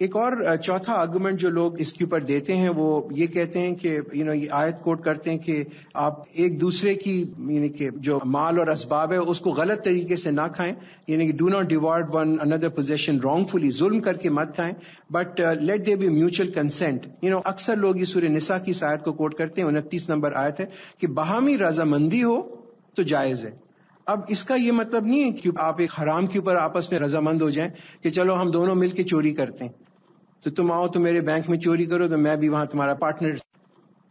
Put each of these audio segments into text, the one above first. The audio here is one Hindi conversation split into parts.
एक और चौथा आर्गूमेंट जो लोग इसके ऊपर देते हैं, वो ये कहते हैं कि यू नो ये आयत कोट करते हैं कि आप एक दूसरे की, यानी कि जो माल और इसबाब है, उसको गलत तरीके से ना खाएँ। यानी कि do not devour one another possession wrongfully जुल्म करके मत खाएँ। But let they be mutual consent you know अक्सर लोग ये सूर्य निसा की इस आयत को कोट करते हैं, उनतीस नंबर आयत है कि बहामी रजामंदी हो तो जायज़ है। अब इसका ये मतलब नहीं है कि आप एक हराम के ऊपर आपस में रजामंद हो जाएँ कि चलो हम दोनों मिलकर चोरी करते हैं। तो तुम आओ तो मेरे बैंक में चोरी करो तो मैं भी वहाँ तुम्हारा पार्टनर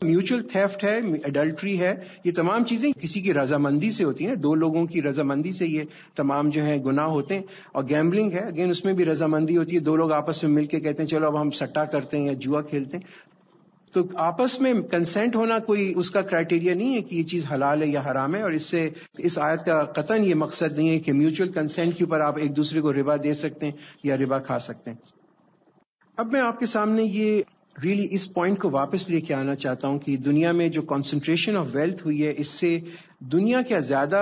म्यूचुअल थेफ्ट है अडल्ट्री है, ये तमाम चीज़ें किसी की रजामंदी से होती है, दो लोगों की रजामंदी से ये तमाम जो है गुनाह होते हैं। और गैम्बलिंग है अगेन उसमें भी रजामंदी होती है, दो लोग आपस में मिलकर कहते हैं, चलो अब हम सट्टा करते हैं या जुआ खेलते हैं। तो आपस में कंसेंट होना कोई उसका क्राइटेरिया नहीं है कि ये चीज़ हलाल है या हराम है, और इससे, इस आयत का कतन ये मकसद नहीं है कि म्यूचुअल कंसेंट के ऊपर आप एक दूसरे को रिबा दे सकते हैं या रिबा खा सकते हैं। अब मैं आपके सामने ये रियली really इस पॉइंट को वापस लेके आना चाहता हूँ कि दुनिया में जो कंसंट्रेशन ऑफ़ वेल्थ हुई है, इससे दुनिया क्या ज़्यादा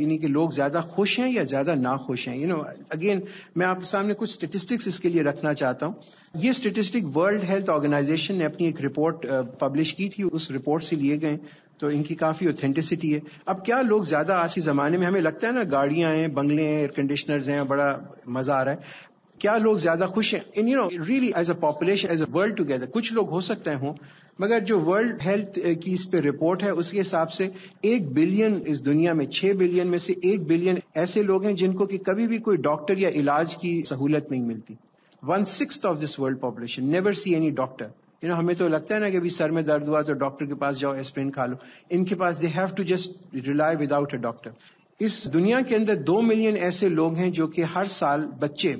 यानी कि लोग ज़्यादा खुश हैं या ज़्यादा ना खुश हैं? यू नो अगेन मैं आपके सामने कुछ स्टेटिस्टिक्स इसके लिए रखना चाहता हूँ। ये स्टेटिस्टिक वर्ल्ड हेल्थ ऑर्गेनाइजेशन ने अपनी एक रिपोर्ट पब्लिश की थी। उस रिपोर्ट से लिए गए तो इनकी काफ़ी ऑथेंटिसिटी है। अब क्या लोग ज़्यादा आज के जमाने में, हमें लगता है ना, गाड़ियाँ हैं, बंगले हैं एयर कंडीशनर्स हैं, बड़ा मज़ा आ रहा है। क्या लोग ज़्यादा खुश हैं? In you know really as a population as a world together कुछ लोग हो सकते हैं हो मगर जो वर्ल्ड हेल्थ की इस पे रिपोर्ट है, उसके हिसाब से एक बिलियन इस दुनिया में, छह बिलियन में से एक बिलियन ऐसे लोग हैं जिनको कि कभी भी कोई डॉक्टर या इलाज की सहूलत नहीं मिलती। One six of this world population never see any doctor you know हमें तो लगता है ना कि अभी सर में दर्द हुआ तो डॉक्टर के पास जाओ एस्प्रिन खा लो। इनके पास they have to just rely without a doctor इस दुनिया के अंदर दो मिलियन ऐसे लोग हैं जो कि हर साल बच्चे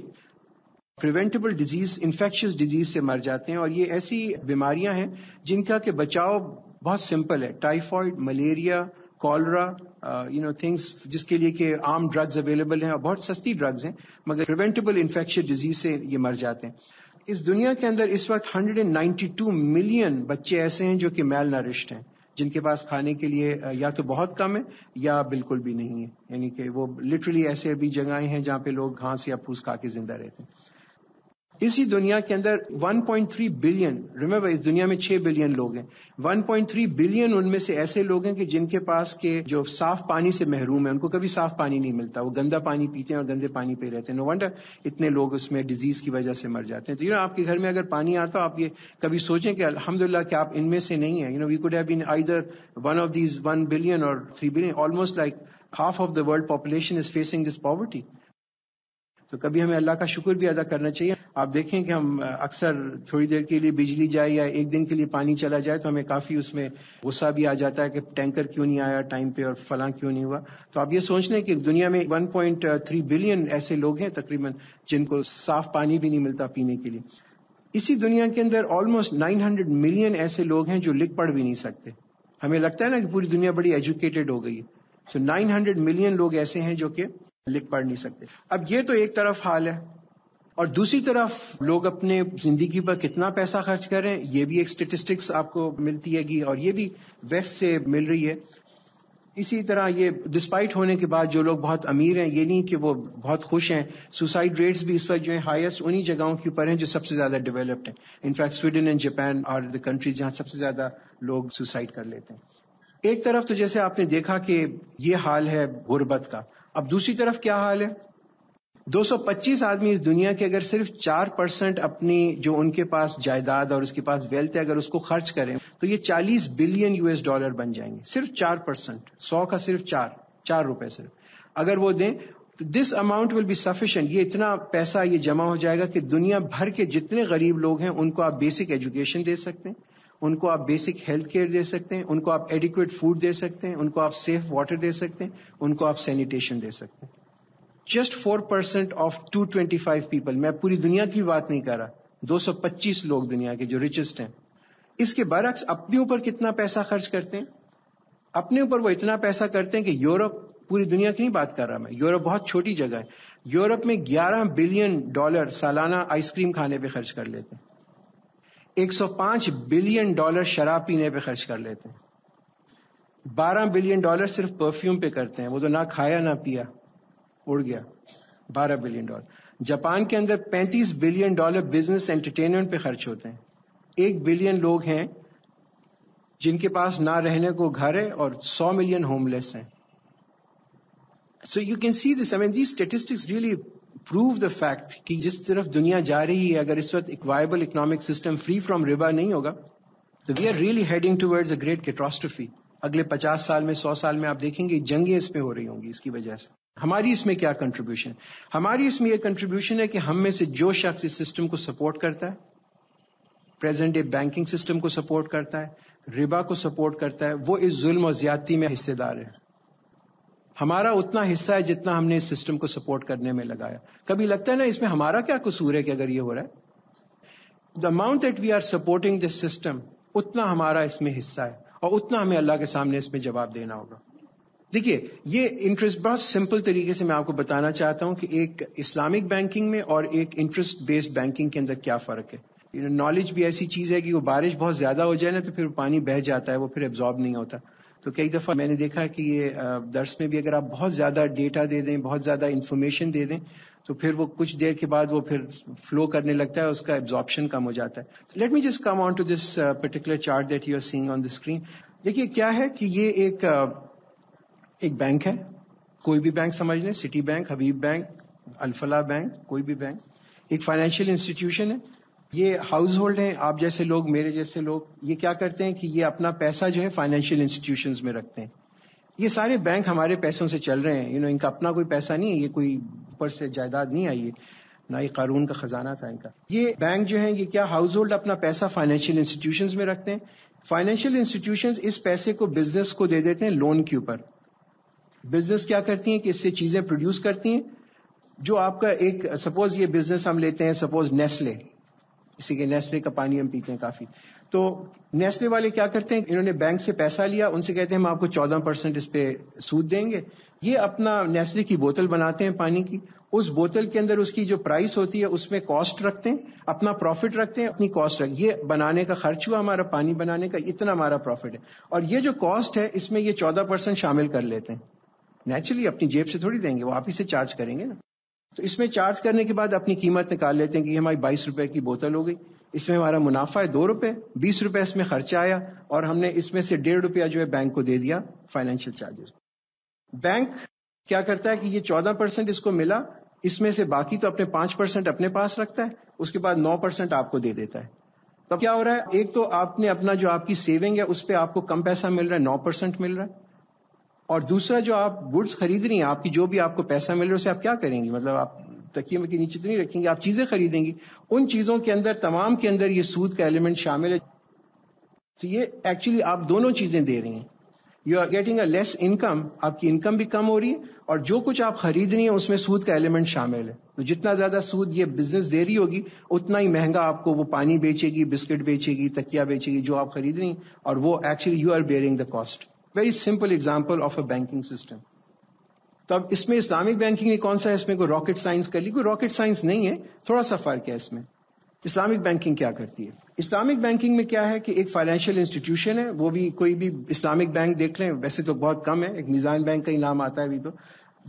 प्रिवेंटेबल डिज़ीज़ इन्फेक्शियस डिज़ीज़ से मर जाते हैं और ये ऐसी बीमारियाँ हैं जिनका के बचाव बहुत सिंपल है। Typhoid malaria cholera you know things जिसके लिए कि आम ड्रग्स अवेलेबल हैं और बहुत सस्ती ड्रग्स हैं, मगर प्रिवेंटेबल इन्फेक्शियस डिज़ीज़ से ये मर जाते हैं। इस दुनिया के अंदर इस वक्त 192 मिलियन बच्चे ऐसे हैं जो कि मेल नरिश्ड हैं, जिनके पास खाने के लिए या तो बहुत कम है या बिल्कुल भी नहीं है। यानी कि वो लिटरली ऐसे भी जगहें हैं जहाँ पे लोग घास या फूस खा के ज़िंदा रहते हैं। इसी दुनिया के अंदर 1.3 बिलियन रिमेंबर इस दुनिया में 6 बिलियन लोग हैं। 1.3 बिलियन उनमें से ऐसे लोग हैं कि जिनके पास के जो साफ़ पानी से महरूम है, उनको कभी साफ़ पानी नहीं मिलता। वो गंदा पानी पीते हैं और गंदे पानी पे रहते हैं। नो वंडर इतने लोग उसमें डिज़ीज़ की वजह से मर जाते हैं। तो यू नो आपके घर में अगर पानी आता, आप ये कभी सोचें कि अलहमदुल्ला कि आप इनमें से नहीं है। You know we could have been either one of these one billion और three billion almost like half of the world population is facing this poverty तो कभी हमें अल्लाह का शुक्र भी अदा करना चाहिए। आप देखें कि हम अक्सर थोड़ी देर के लिए बिजली जाए या एक दिन के लिए पानी चला जाए तो हमें काफ़ी उसमें गुस्सा भी आ जाता है कि टैंकर क्यों नहीं आया टाइम पे और फला क्यों नहीं हुआ। तो आप ये सोच लें कि दुनिया में 1.3 बिलियन ऐसे लोग हैं तकरीबन जिनको साफ़ पानी भी नहीं मिलता पीने के लिए। इसी दुनिया के अंदर ऑलमोस्ट 900 मिलियन ऐसे लोग हैं जो लिख पढ़ भी नहीं सकते। हमें लगता है ना कि पूरी दुनिया बड़ी एजुकेटेड हो गई है। so 900 मिलियन लोग ऐसे हैं जो कि लिख पढ़ नहीं सकते। अब ये तो एक तरफ़ हाल है। और दूसरी तरफ़ लोग अपने ज़िंदगी पर कितना पैसा खर्च कर रहे हैं ये भी एक स्टेटिस्टिक्स आपको मिलती है और ये भी वेस्ट से मिल रही है। इसी तरह ये डिस्पाइट होने के बाद जो लोग बहुत अमीर हैं, ये नहीं कि वो बहुत खुश हैं। सुसाइड रेट्स भी इस वक्त जो है हाईएस्ट उन्हीं जगहों के ऊपर हैं जो सबसे ज़्यादा डेवलप्ड हैं। In fact Sweden and Japan और द कंट्रीज़ जहाँ सबसे ज़्यादा लोग सुसाइड कर लेते हैं। एक तरफ़ तो जैसे आपने देखा कि ये हाल है गुर्बत का। अब दूसरी तरफ़ क्या हाल है? 225 आदमी इस दुनिया के अगर सिर्फ़ चार परसेंट अपनी जो उनके पास जायदाद और उसके पास वेल्थ है, अगर उसको खर्च करें तो ये 40 बिलियन यूएस डॉलर बन जाएँगे। सिर्फ़ चार परसेंट। सौ का सिर्फ़ चार। चार रुपए सिर्फ़। अगर वो दें तो this amount will be sufficient ये इतना पैसा ये जमा हो जाएगा कि दुनिया भर के जितने गरीब लोग हैं, उनको आप बेसिक एजुकेशन दे सकते हैं, उनको आप बेसिक हेल्थ केयर दे सकते हैं, उनको आप एडिक्वेट फ़ूड दे सकते हैं, उनको आप सेफ़ वाटर दे सकते हैं, उनको आप सैनिटेशन दे सकते हैं। Just four percent of two twenty five people मैं पूरी दुनिया की बात नहीं कर रहा 225 लोग दुनिया के जो रिचेस्ट हैं। इसके बरक्स अपने ऊपर कितना पैसा खर्च करते हैं? अपने ऊपर वो इतना पैसा करते हैं कि यूरोप पूरी दुनिया की नहीं बात कर रहा मैं। यूरोप बहुत छोटी जगह है। यूरोप में 11 बिलियन डॉलर सालाना आइसक्रीम खाने पे खर्च कर लेते हैं। 105 बिलियन डॉलर शराब पीने पे खर्च कर लेते हैं। 12 बिलियन डॉलर सिर्फ़ परफ्यूम पे करते हैं। वो तो ना खाया, ना पिया। उड़ गया, बारह बिलियन डॉलर जापान के अंदर 35 बिलियन डॉलर बिज़नेस एंटरटेनमेंट पे खर्च होते हैं। एक बिलियन लोग हैं जिनके पास ना रहने को घर है और 100 मिलियन होमलेस हैं। So you can see this I mean statistics really prove the fact कि जिस तरफ़ दुनिया जा रही है, अगर इस वक्त एक viable economic system free from Riba नहीं होगा तो we are really heading towards a great catastrophe अगले पचास साल में, सौ साल में आप देखेंगे, जंगें इसमें हो रही होंगी, इसकी वजह से। हमारी इसमें क्या कंट्रीब्यूशन हमारी इसमें यह कंट्रीब्यूशन है कि हम में से जो शख्स इस सिस्टम को सपोर्ट करता है प्रेजेंट डे बैंकिंग सिस्टम को सपोर्ट करता है रिबा को सपोर्ट करता है, वो इस जुल्म और ज्यादती में हिस्सेदार है। हमारा उतना हिस्सा है जितना हमने इस सिस्टम को सपोर्ट करने में लगाया। कभी लगता है ना, इसमें हमारा क्या कसूर है कि अगर ये हो रहा है? The amount that we are supporting this system उतना हमारा इसमें हिस्सा है और उतना हमें अल्लाह के सामने इसमें जवाब देना होगा। देखिए, ये इंटरेस्ट बहुत सिंपल तरीके से मैं आपको बताना चाहता हूँ कि एक इस्लामिक बैंकिंग में और एक इंटरेस्ट बेस्ड बैंकिंग के अंदर क्या फ़र्क है। नॉलेज भी ऐसी चीज़ है कि वो बारिश बहुत ज़्यादा हो जाए ना तो फिर पानी बह जाता है, वो फिर एब्जॉर्ब नहीं होता। तो कई दफ़ा मैंने देखा कि ये दर्स में भी अगर आप बहुत ज़्यादा डेटा दे दें, बहुत ज़्यादा इंफॉर्मेशन दे दें तो फिर वो कुछ देर के बाद वो फिर फ्लो करने लगता है, उसका एब्जॉर्प्शन कम हो जाता है। Let me just come on to this particular chart that you are seeing on the screen देखिए, क्या है कि ये एक एक बैंक है, कोई भी बैंक समझ लें Citi bank Habib bank Alfalah bank कोई भी बैंक एक फाइनेंशियल इंस्टीट्यूशन है। ये हाउस होल्ड है, आप जैसे लोग, मेरे जैसे लोग, ये क्या करते हैं कि ये अपना पैसा जो है फाइनेंशियल इंस्टीट्यूशन में रखते हैं। ये सारे बैंक हमारे पैसों से चल रहे हैं यू नो इनका अपना कोई पैसा नहीं है, ये कोई ऊपर से जायदाद नहीं आई है, ना ये कानून का खजाना था इनका। ये बैंक जो है, ये क्या हाउस होल्ड अपना पैसा फाइनेंशियल इंस्टीट्यूशन में रखते हैं? फाइनेंशियल इंस्टीट्यूशन इस पैसे को बिज़नेस को दे देते हैं लोन के ऊपर। बिज़नेस क्या करती हैं कि इससे चीज़ें प्रोड्यूस करती हैं? जो आपका एक सपोज़ ये बिज़नेस हम लेते हैं सपोज़ नेस्ले इसी के नेस्ले का पानी हम पीते हैं काफ़ी। तो नेस्ले वाले क्या करते हैं? इन्होंने बैंक से पैसा लिया, उनसे कहते हैं, हम आपको चौदह परसेंट इस पे सूद देंगे। ये अपना नेस्ले की बोतल बनाते हैं पानी की। उस बोतल के अंदर उसकी जो प्राइस होती है, उसमें कॉस्ट रखते हैं, अपना प्रॉफिट रखते हैं, अपनी कॉस्ट रख। ये बनाने का खर्च हुआ हमारा, पानी बनाने का, इतना हमारा प्रॉफिट है। और ये जो कॉस्ट है, इसमें ये चौदह परसेंट शामिल कर लेते हैं। नेचुरली अपनी जेब से थोड़ी देंगे, वो आप ही से चार्ज करेंगे ना। तो इसमें चार्ज करने के बाद अपनी कीमत निकाल लेते हैं कि हमारी बाईस रुपए की बोतल हो गई। इसमें हमारा मुनाफा है दो रुपए, बीस रुपए इसमें खर्चा आया और हमने इसमें से डेढ़ रुपया जो है बैंक को दे दिया फाइनेंशियल चार्जेस बैंक क्या करता है कि ये चौदह परसेंट इसको मिला, इसमें से बाकी तो अपने पाँच परसेंट अपने पास रखता है, उसके बाद नौ परसेंट आपको दे देता है। तो क्या हो रहा है? एक तो आपने अपना जो आपकी सेविंग है, उस पर आपको कम पैसा मिल रहा है, नौ परसेंट मिल रहा है। और दूसरा जो आप गुड्स खरीद रही हैं, आपकी जो भी आपको पैसा मिल रहा है, उसे आप क्या करेंगी? मतलब आप तकिए में के नीचे तो नहीं रखेंगे, आप चीज़ें खरीदेंगी। उन चीज़ों के अंदर, तमाम के अंदर ये सूद का एलिमेंट शामिल है। तो ये एक्चुअली आप दोनों चीज़ें दे रही हैं। You are getting a less income आपकी इनकम भी कम हो रही है, और जो कुछ आप खरीद रही हैं, उसमें सूद का एलिमेंट शामिल है। तो जितना ज़्यादा सूद ये बिज़नेस दे रही होगी, उतना ही महँगा आपको वो पानी बेचेगी, बिस्किट बेचेगी, तकिया बेचेगी, जो आप खरीद रही और वो actually you are bearing the cost very simple example of a banking system तो अब इसमें इस्लामिक बैंकिंग ने कौन सा है? इसमें कोई रॉकेट साइंस कर ली। कोई रॉकेट साइंस नहीं है, थोड़ा सा फ़र्क है इसमें। इस्लामिक बैंकिंग क्या करती है? इस्लामिक बैंकिंग में क्या है कि एक फाइनेंशियल इंस्टीट्यूशन है, वो भी कोई भी इस्लामिक बैंक देख लें, वैसे तो बहुत कम है, एक मिजान बैंक का ही नाम आता है अभी तो।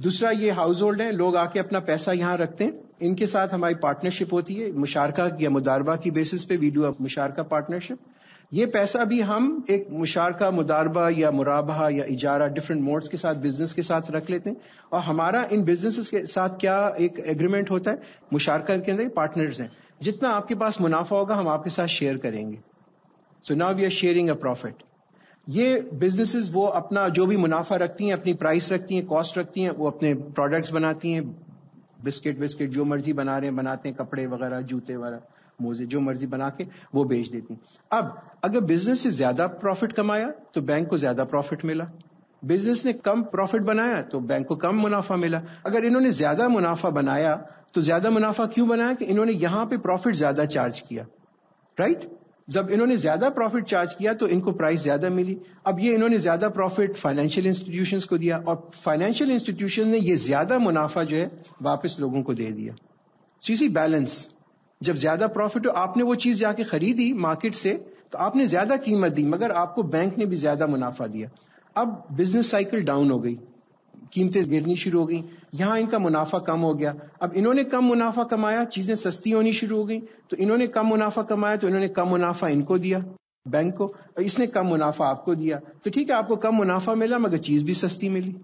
दूसरा ये हाउस होल्ड है, लोग आके अपना पैसा यहाँ रखते हैं। इनके साथ हमारी पार्टनरशिप होती है, मुशारका या मुदारबा की बेसिस पे वी डू अ मुशारका पार्टनरशिप ये पैसा भी हम एक मुशारका, मुदारबा या मुराबा या इजारा डिफरेंट मोड्स के साथ बिज़नेस के साथ रख लेते हैं। और हमारा इन बिज़नेस के साथ क्या एक एग्रीमेंट होता है? मुशारका के अंदर पार्टनर्स हैं। जितना आपके पास मुनाफा होगा, हम आपके साथ शेयर करेंगे। So now we are sharing a profit ये बिजनेसेस वो अपना जो भी मुनाफा रखती हैं, अपनी प्राइस रखती हैं कॉस्ट रखती हैं, वो अपने प्रोडक्ट्स बनाती हैं। बिस्किट बिस्किट, जो मर्ज़ी बना रहे हैं, बनाते हैं कपड़े वगैरह, जूते वगैरह। मोजे, जो मर्ज़ी बना के वो बेच देती अब, अगर बिज़नेस से ज़्यादा प्रॉफिट कमाया तो बैंक को ज़्यादा प्रॉफिट मिला। बिज़नेस ने कम प्रॉफिट बनाया तो बैंक को कम मुनाफा मिला। अगर इन्होंने ज़्यादा मुनाफा बनाया तो ज़्यादा मुनाफा क्यों बनाया कि इन्होंने यहाँ पे प्रॉफिट ज़्यादा चार्ज किया? राइट जब इन्होंने ज़्यादा प्रॉफिट चार्ज किया तो इनको प्राइस ज़्यादा मिली। अब ये इन्होंने ज़्यादा प्रॉफिट फाइनेंशियल इंस्टीट्यूशन को दिया, और फाइनेंशियल इंस्टीट्यूशन ने ये ज़्यादा मुनाफा जो है, वापस लोगों को दे दिया। सी बैलेंस जब ज़्यादा प्रॉफिट हो आपने वो चीज़ जाके खरीदी मार्केट से तो आपने ज़्यादा कीमत दी, मगर आपको बैंक ने भी ज़्यादा मुनाफा दिया। अब बिज़नेस साइकिल डाउन हो गई, कीमतें गिरनी शुरू हो गई, यहाँ इनका मुनाफा कम हो गया। अब इन्होंने कम मुनाफा कमाया, चीज़ें सस्ती होनी शुरू हो गई तो इन्होंने कम मुनाफा कमाया तो इन्होंने कम मुनाफा इनको दिया बैंक को इसने कम मुनाफा आपको दिया। तो ठीक है, आपको कम मुनाफा मिला, मगर चीज़ भी सस्ती मिली।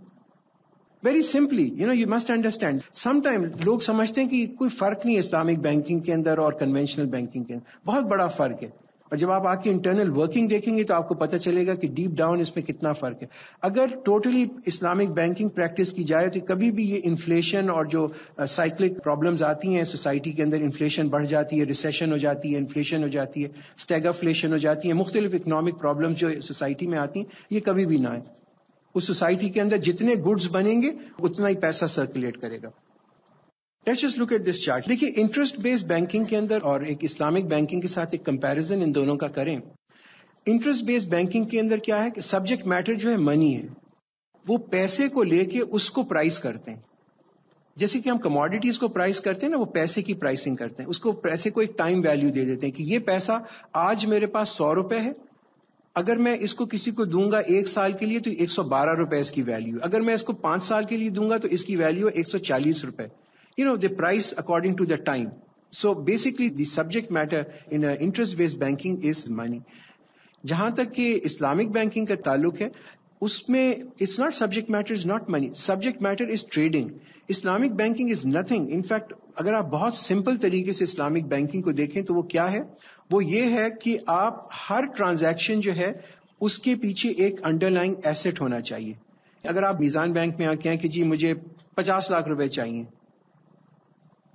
Very simply you know you must understand sometime लोग समझते हैं कि कोई फ़र्क नहीं है इस्लामिक बैंकिंग के अंदर और कन्वेंशनल बैंकिंग के अंदर। बहुत बड़ा फ़र्क है। और जब आप आके इंटरनल वर्किंग देखेंगे तो आपको पता चलेगा कि डीप डाउन इसमें कितना फ़र्क है। अगर टोटली इस्लामिक बैंकिंग प्रैक्टिस की जाए तो कभी भी ये इन्फ्लेशन और जो साइक्लिक uh, प्रॉब्लम्स आती हैं सोसाइटी के अंदर इन्फ्लेशन बढ़ जाती है रिसेशन हो जाती है इन्फ्लेशन हो जाती है स्टेगाफ्लेशन हो जाती है मुख्तलिफ़ इकोनॉमिक प्रॉब्लम जो सोसाइटी में आती हैं ये कभी भी ना है उस सोसाइटी के अंदर जितने गुड्स बनेंगे, उतना ही पैसा सर्कुलेट करेगा। Let's just look at this chart देखिए इंटरेस्ट बेस्ड बैंकिंग के अंदर और एक इस्लामिक बैंकिंग के साथ एक कंपैरिजन इन दोनों का करें। इंटरेस्ट बेस्ड बैंकिंग के अंदर क्या है कि सब्जेक्ट मैटर जो है मनी है। वो पैसे को लेके उसको प्राइस करते हैं। जैसे कि हम कमोडिटीज को प्राइस करते हैं ना, वो पैसे की प्राइसिंग करते हैं। उसको, पैसे को एक टाइम वैल्यू दे देते हैं कि ये पैसा आज मेरे पास सौ रुपए है अगर मैं इसको किसी को दूँगा एक साल के लिए तो एक सौ बारह रुपए इसकी वैल्यू अगर मैं इसको पाँच साल के लिए दूँगा तो इसकी वैल्यू एक सौ चालीस रुपए। You know price according to the time. So, basically, the subject matter in an interest based banking is money. जहाँ तक कि इस्लामिक बैंकिंग का ताल्लुक है, उसमें it's not subject matter is not money subject matter is trading Islamic banking is nothing in fact अगर आप बहुत सिंपल तरीके से इस्लामिक बैंकिंग को देखें तो वो क्या है? वो ये है कि आप हर ट्रांजैक्शन जो है, उसके पीछे एक अंडरलाइंग एसेट होना चाहिए। अगर आप मीजान बैंक में आके हैं कि जी मुझे पचास लाख रुपए चाहिए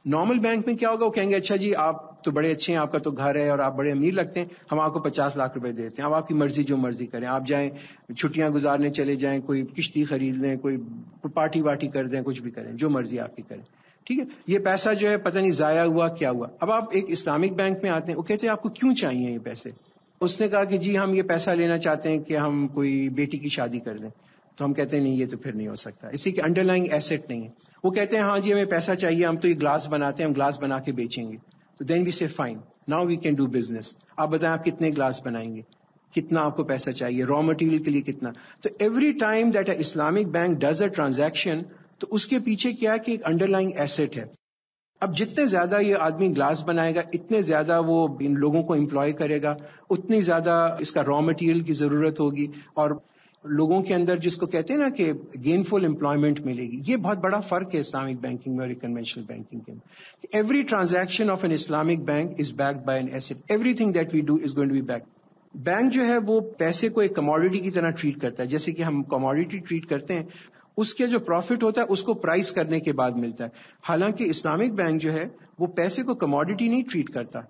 नॉर्मल बैंक में क्या होगा? वो कहेंगे अच्छा जी, आप तो बड़े अच्छे हैं, आपका तो घर है और आप बड़े अमीर लगते हैं, हम आपको पचास लाख रुपए देते हैं। अब आपकी मर्ज़ी, जो मर्ज़ी करें। आप जाएँ, छुट्टियाँ गुजारने चले जाएँ, कोई किश्ती खरीद लें, कोई पार्टी वार्टी कर दें, कुछ भी करें, जो मर्ज़ी आपकी करें। ठीक है? ये पैसा जो है, पता नहीं जाया हुआ, क्या हुआ? अब आप एक इस्लामिक बैंक में आते हैं, वो कहते हैं, आपको क्यों चाहिए ये पैसे? उसने कहा कि, जी, हम ये पैसा लेना चाहते हैं कि हम कोई बेटी की शादी कर दें। तो हम कहते हैं, नहीं, ये तो फिर नहीं हो सकता। इसी के अंडरलाइंग एसेट नहीं है। वो कहते हैं हाँ जी, हमें पैसा चाहिए, हम तो ये ग्लास बनाते हैं, हम ग्लास बना के बेचेंगे। तो then we say fine now we can do business आप बताएँ, आप कितने ग्लास बनाएँगे? कितना आपको पैसा चाहिए? रॉ मटेरियल के लिए कितना? तो every time that a Islamic bank does a transaction तो उसके पीछे क्या है कि एक अंडरलाइंग एसेट है। अब जितने ज़्यादा ये आदमी ग्लास बनाएगा, इतने ज़्यादा वो इन लोगों को एम्प्लॉय करेगा, उतनी ज़्यादा इसका रॉ मटेरियल की ज़रूरत होगी और लोगों के अंदर जिसको कहते हैं ना कि गेनफुल एम्प्लॉयमेंट मिलेगी, ये बहुत बड़ा फ़र्क है इस्लामिक बैंकिंग में और कन्वेंशनल बैंकिंग के अंदर। Every transaction of an Islamic bank is backed by an asset everything that we do is going to be back bank जो है वो पैसे को एक कमोडिटी की तरह ट्रीट करता है, जैसे कि हम कमोडिटी ट्रीट करते हैं उसके जो प्रॉफिट होता है, उसको प्राइस करने के बाद मिलता है। हालाँकि इस्लामिक बैंक जो है, वो पैसे को कमोडिटी नहीं ट्रीट करता।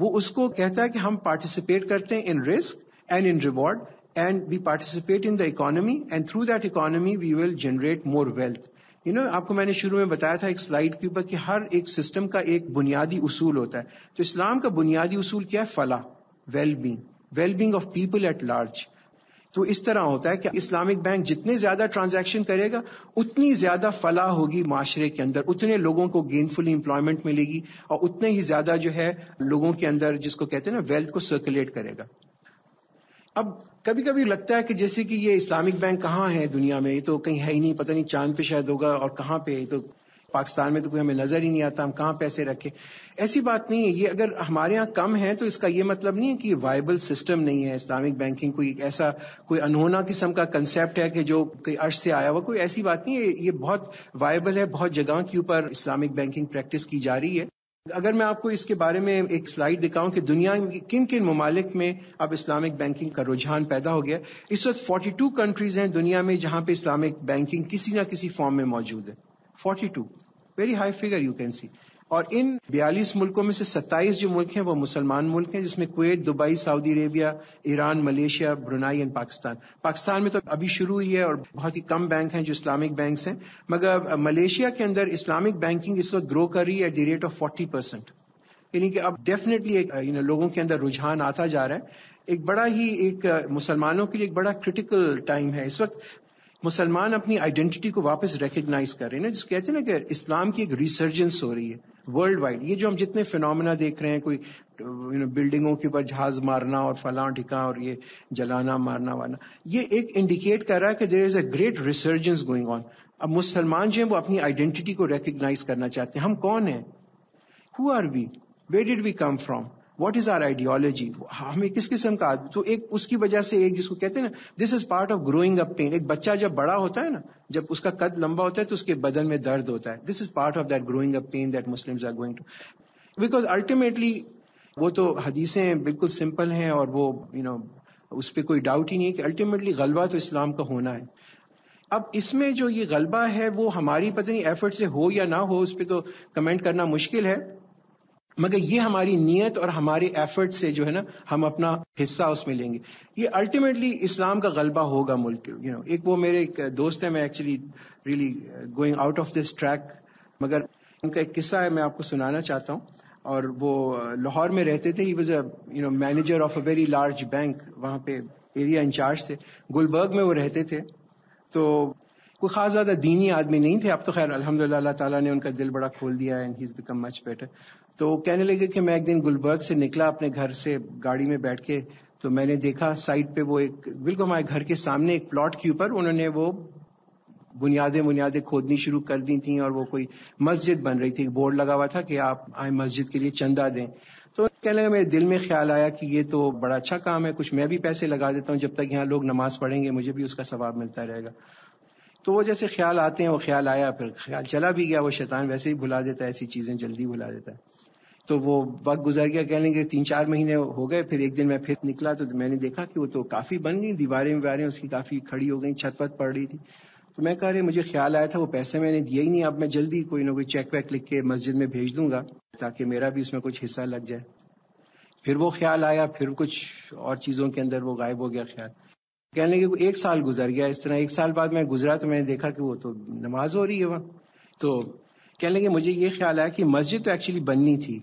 वो उसको कहता है कि हम पार्टिसिपेट करते हैं in risk and in reward and we participate in the economy and through that economy we will generate more wealth you know आपको मैंने शुरू में बताया था एक स्लाइड के ऊपर कि हर एक सिस्टम का एक बुनियादी उसूल होता है। तो इस्लाम का बुनियादी उसूल क्या है? फला well being well being of people at large तो इस तरह होता है कि इस्लामिक बैंक जितने ज़्यादा ट्रांजैक्शन करेगा, उतनी ज़्यादा फलाह होगी माशरे के अंदर, उतने लोगों को गेनफुल इंप्लॉयमेंट मिलेगी और उतने ही ज़्यादा जो है लोगों के अंदर जिसको कहते हैं ना वेल्थ को सर्कुलेट करेगा। अब कभी कभी लगता है कि जैसे कि ये इस्लामिक बैंक कहाँ है दुनिया में? ये तो कहीं है ही नहीं, पता नहीं चाँद पे शायद होगा और कहाँ पे तो पाकिस्तान में तो कोई हमें नज़र ही नहीं आता, हम कहाँ पैसे रखे? ऐसी बात नहीं है, ये अगर हमारे यहाँ कम है तो इसका ये मतलब नहीं है कि वायबल सिस्टम नहीं है इस्लामिक बैंकिंग कोई ऐसा, कोई अनहोना किस्म का कंसेप्ट है कि जो कोई अर्श से आया हुआ, कोई ऐसी बात नहीं है, ये बहुत वायबल है, बहुत जगह के ऊपर इस्लामिक बैंकिंग प्रैक्टिस की जा रही है। अगर मैं आपको इसके बारे में एक स्लाइड दिखाऊँ कि दुनिया किन किन ममालिक में अब इस्लामिक बैंकिंग का रुझान पैदा हो गया, इस वक्त 42 कंट्रीज़ हैं दुनिया में जहाँ पे इस्लामिक बैंकिंग किसी ना किसी फॉर्म में मौजूद है। 42 very high figure you can see और इन बयालीस मुल्कों में से सत्ताईस जो मुल्क हैं, वो मुसलमान मुल्क हैं, जिसमें Kuwait, Dubai, Saudi Arabia, Iran, Malaysia, Brunei and Pakistan. Pakistan में तो अभी शुरू हुई है और बहुत ही कम बैंक हैं जो इस्लामिक बैंक हैं। मगर मलेशिया के अंदर इस्लामिक बैंकिंग इस वक्त ग्रो कर रही है at the rate of forty percent. यानी कि अब डेफिनेटली एक, यू नो, लोगों के अंदर रुझान आता जा रहा है। एक बड़ा ही एक, मुसलमानों के लिए एक बड़ा क्रिटिकल टाइम है। इस वक्त मुसलमान अपनी आइडेंटिटी को वापस रिकग्नाइज कर रहे हैं ना जिस कहते हैं ना कि इस्लाम की एक रिसर्जेंस हो रही है वर्ल्ड वाइड ये जो हम जितने फिनोमिना देख रहे हैं, कोई यू नो बिल्डिंगों के ऊपर जहाज़ मारना और फला ठिका और ये जलाना, मारना, वारना, ये एक इंडिकेट कर रहा है कि there is a great resurgence going on अब मुसलमान जो है, वो अपनी आइडेंटिटी को रिकग्नाइज करना चाहते हैं। हम कौन है? Who are we where did we come from what is our ideology हमें किस किस्म का? तो एक उसकी वजह से एक जिसको कहते हैं ना this is part of growing up pain एक बच्चा जब बड़ा होता है ना जब उसका कद लंबा होता है तो उसके बदन में दर्द होता है। This is part of that growing up pain that Muslim are going to because ultimately वो तो हदीसें बिल्कुल सिंपल हैं और वो यू you नो know, उस पर कोई डाउट ही नहीं है कि अल्टीमेटली गलबा तो इस्लाम का होना है। अब इसमें जो ये गलबा है वो हमारी पता नहीं एफर्ट से हो या ना हो उस पर तो कमेंट करना मुश्किल है। मगर ये हमारी नीयत और हमारे एफर्ट से जो है ना, हम अपना हिस्सा उसमें लेंगे। ये अल्टीमेटली इस्लाम का गलबा होगा मुल्क यू नो एक वो मेरे एक दोस्त है, मैं actually really going out of this track मगर उनका एक किस्सा है, मैं आपको सुनाना चाहता हूँ। और वो लाहौर में रहते थे he was a you know manager of a very large bank वहाँ पे एरिया इंचार्ज थे। गुलबर्ग में वो रहते थे। तो कोई खास ज़्यादा दीनी आदमी नहीं थे। अब तो खैर, अल्हम्दुलिल्लाह, अल्लाह ताला ने उनका दिल बड़ा खोल दिया and he is become much better तो कहने लगे कि मैं एक दिन गुलबर्ग से निकला अपने घर से गाड़ी में बैठ के तो मैंने देखा साइड पे वो एक, बिल्कुल हमारे घर के सामने एक प्लॉट के ऊपर उन्होंने वो बुनियादें बुनियादें खोदनी शुरू कर दी थी और वो कोई मस्जिद बन रही थी। बोर्ड लगा हुआ था कि आप आए मस्जिद के लिए चंदा दें। तो कहने लगे, मेरे दिल में ख्याल आया कि ये तो बड़ा अच्छा काम है, कुछ मैं भी पैसे लगा देता हूँ, जब तक यहाँ लोग नमाज़ पढ़ेंगे, मुझे भी उसका सवाब मिलता रहेगा। तो वो जैसे ख्याल आते हैं, वो ख्याल आया, फिर ख्याल चला भी गया, वो शैतान वैसे ही भुला देता है, ऐसी चीज़ें जल्दी भुला देता है। तो वो वक्त गुजर गया, कहने के तीन चार महीने हो गए, फिर एक दिन मैं फिर निकला तो मैंने देखा कि वो तो काफ़ी बन गई, दीवारें वीवारें उसकी काफ़ी खड़ी हो गई, छत पत पड़ रही थी। तो मैं कह रहे मुझे ख्याल आया था, वो पैसे मैंने दिए ही नहीं, अब मैं जल्दी कोई ना कोई चेक वेक लिख के मस्जिद में भेज दूँगा, ताकि मेरा भी उसमें कुछ हिस्सा लग जाए। फिर वो ख्याल आया, फिर कुछ और चीज़ों के अंदर वो गायब हो गया ख्याल। कहने लगे एक साल गुजर गया, इस तरह एक साल बाद मैं गुजरा तो मैंने देखा कि वो तो नमाज़ हो रही है वहाँ। तो कहने लगे मुझे ये ख्याल आया कि मस्जिद तो एक्चुअली बननी थी।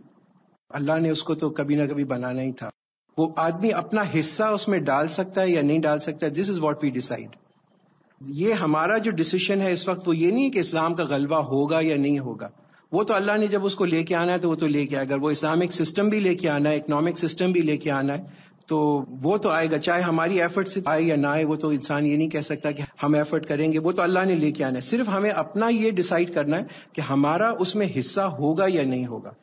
अल्लाह ने उसको तो कभी ना कभी बनाना ही था। वो आदमी अपना हिस्सा उसमें डाल सकता है या नहीं डाल सकता this is what we decide ये हमारा जो डिसीशन है इस वक्त, वो ये नहीं है कि इस्लाम का गलबा होगा या नहीं होगा। वो तो अल्लाह ने जब उसको लेके आना है तो वो तो लेके आए। अगर वो इस्लामिक सिस्टम भी लेके आना है इकोनॉमिक सिस्टम भी लेके आना है तो वो तो आएगा, चाहे हमारी एफर्ट से आए या ना आए, वो तो इंसान ये नहीं कह सकता कि हम एफर्ट करेंगे, वो तो अल्लाह ने लेके आना है। सिर्फ़ हमें अपना ये डिसाइड करना है कि हमारा उसमें हिस्सा होगा या नहीं होगा।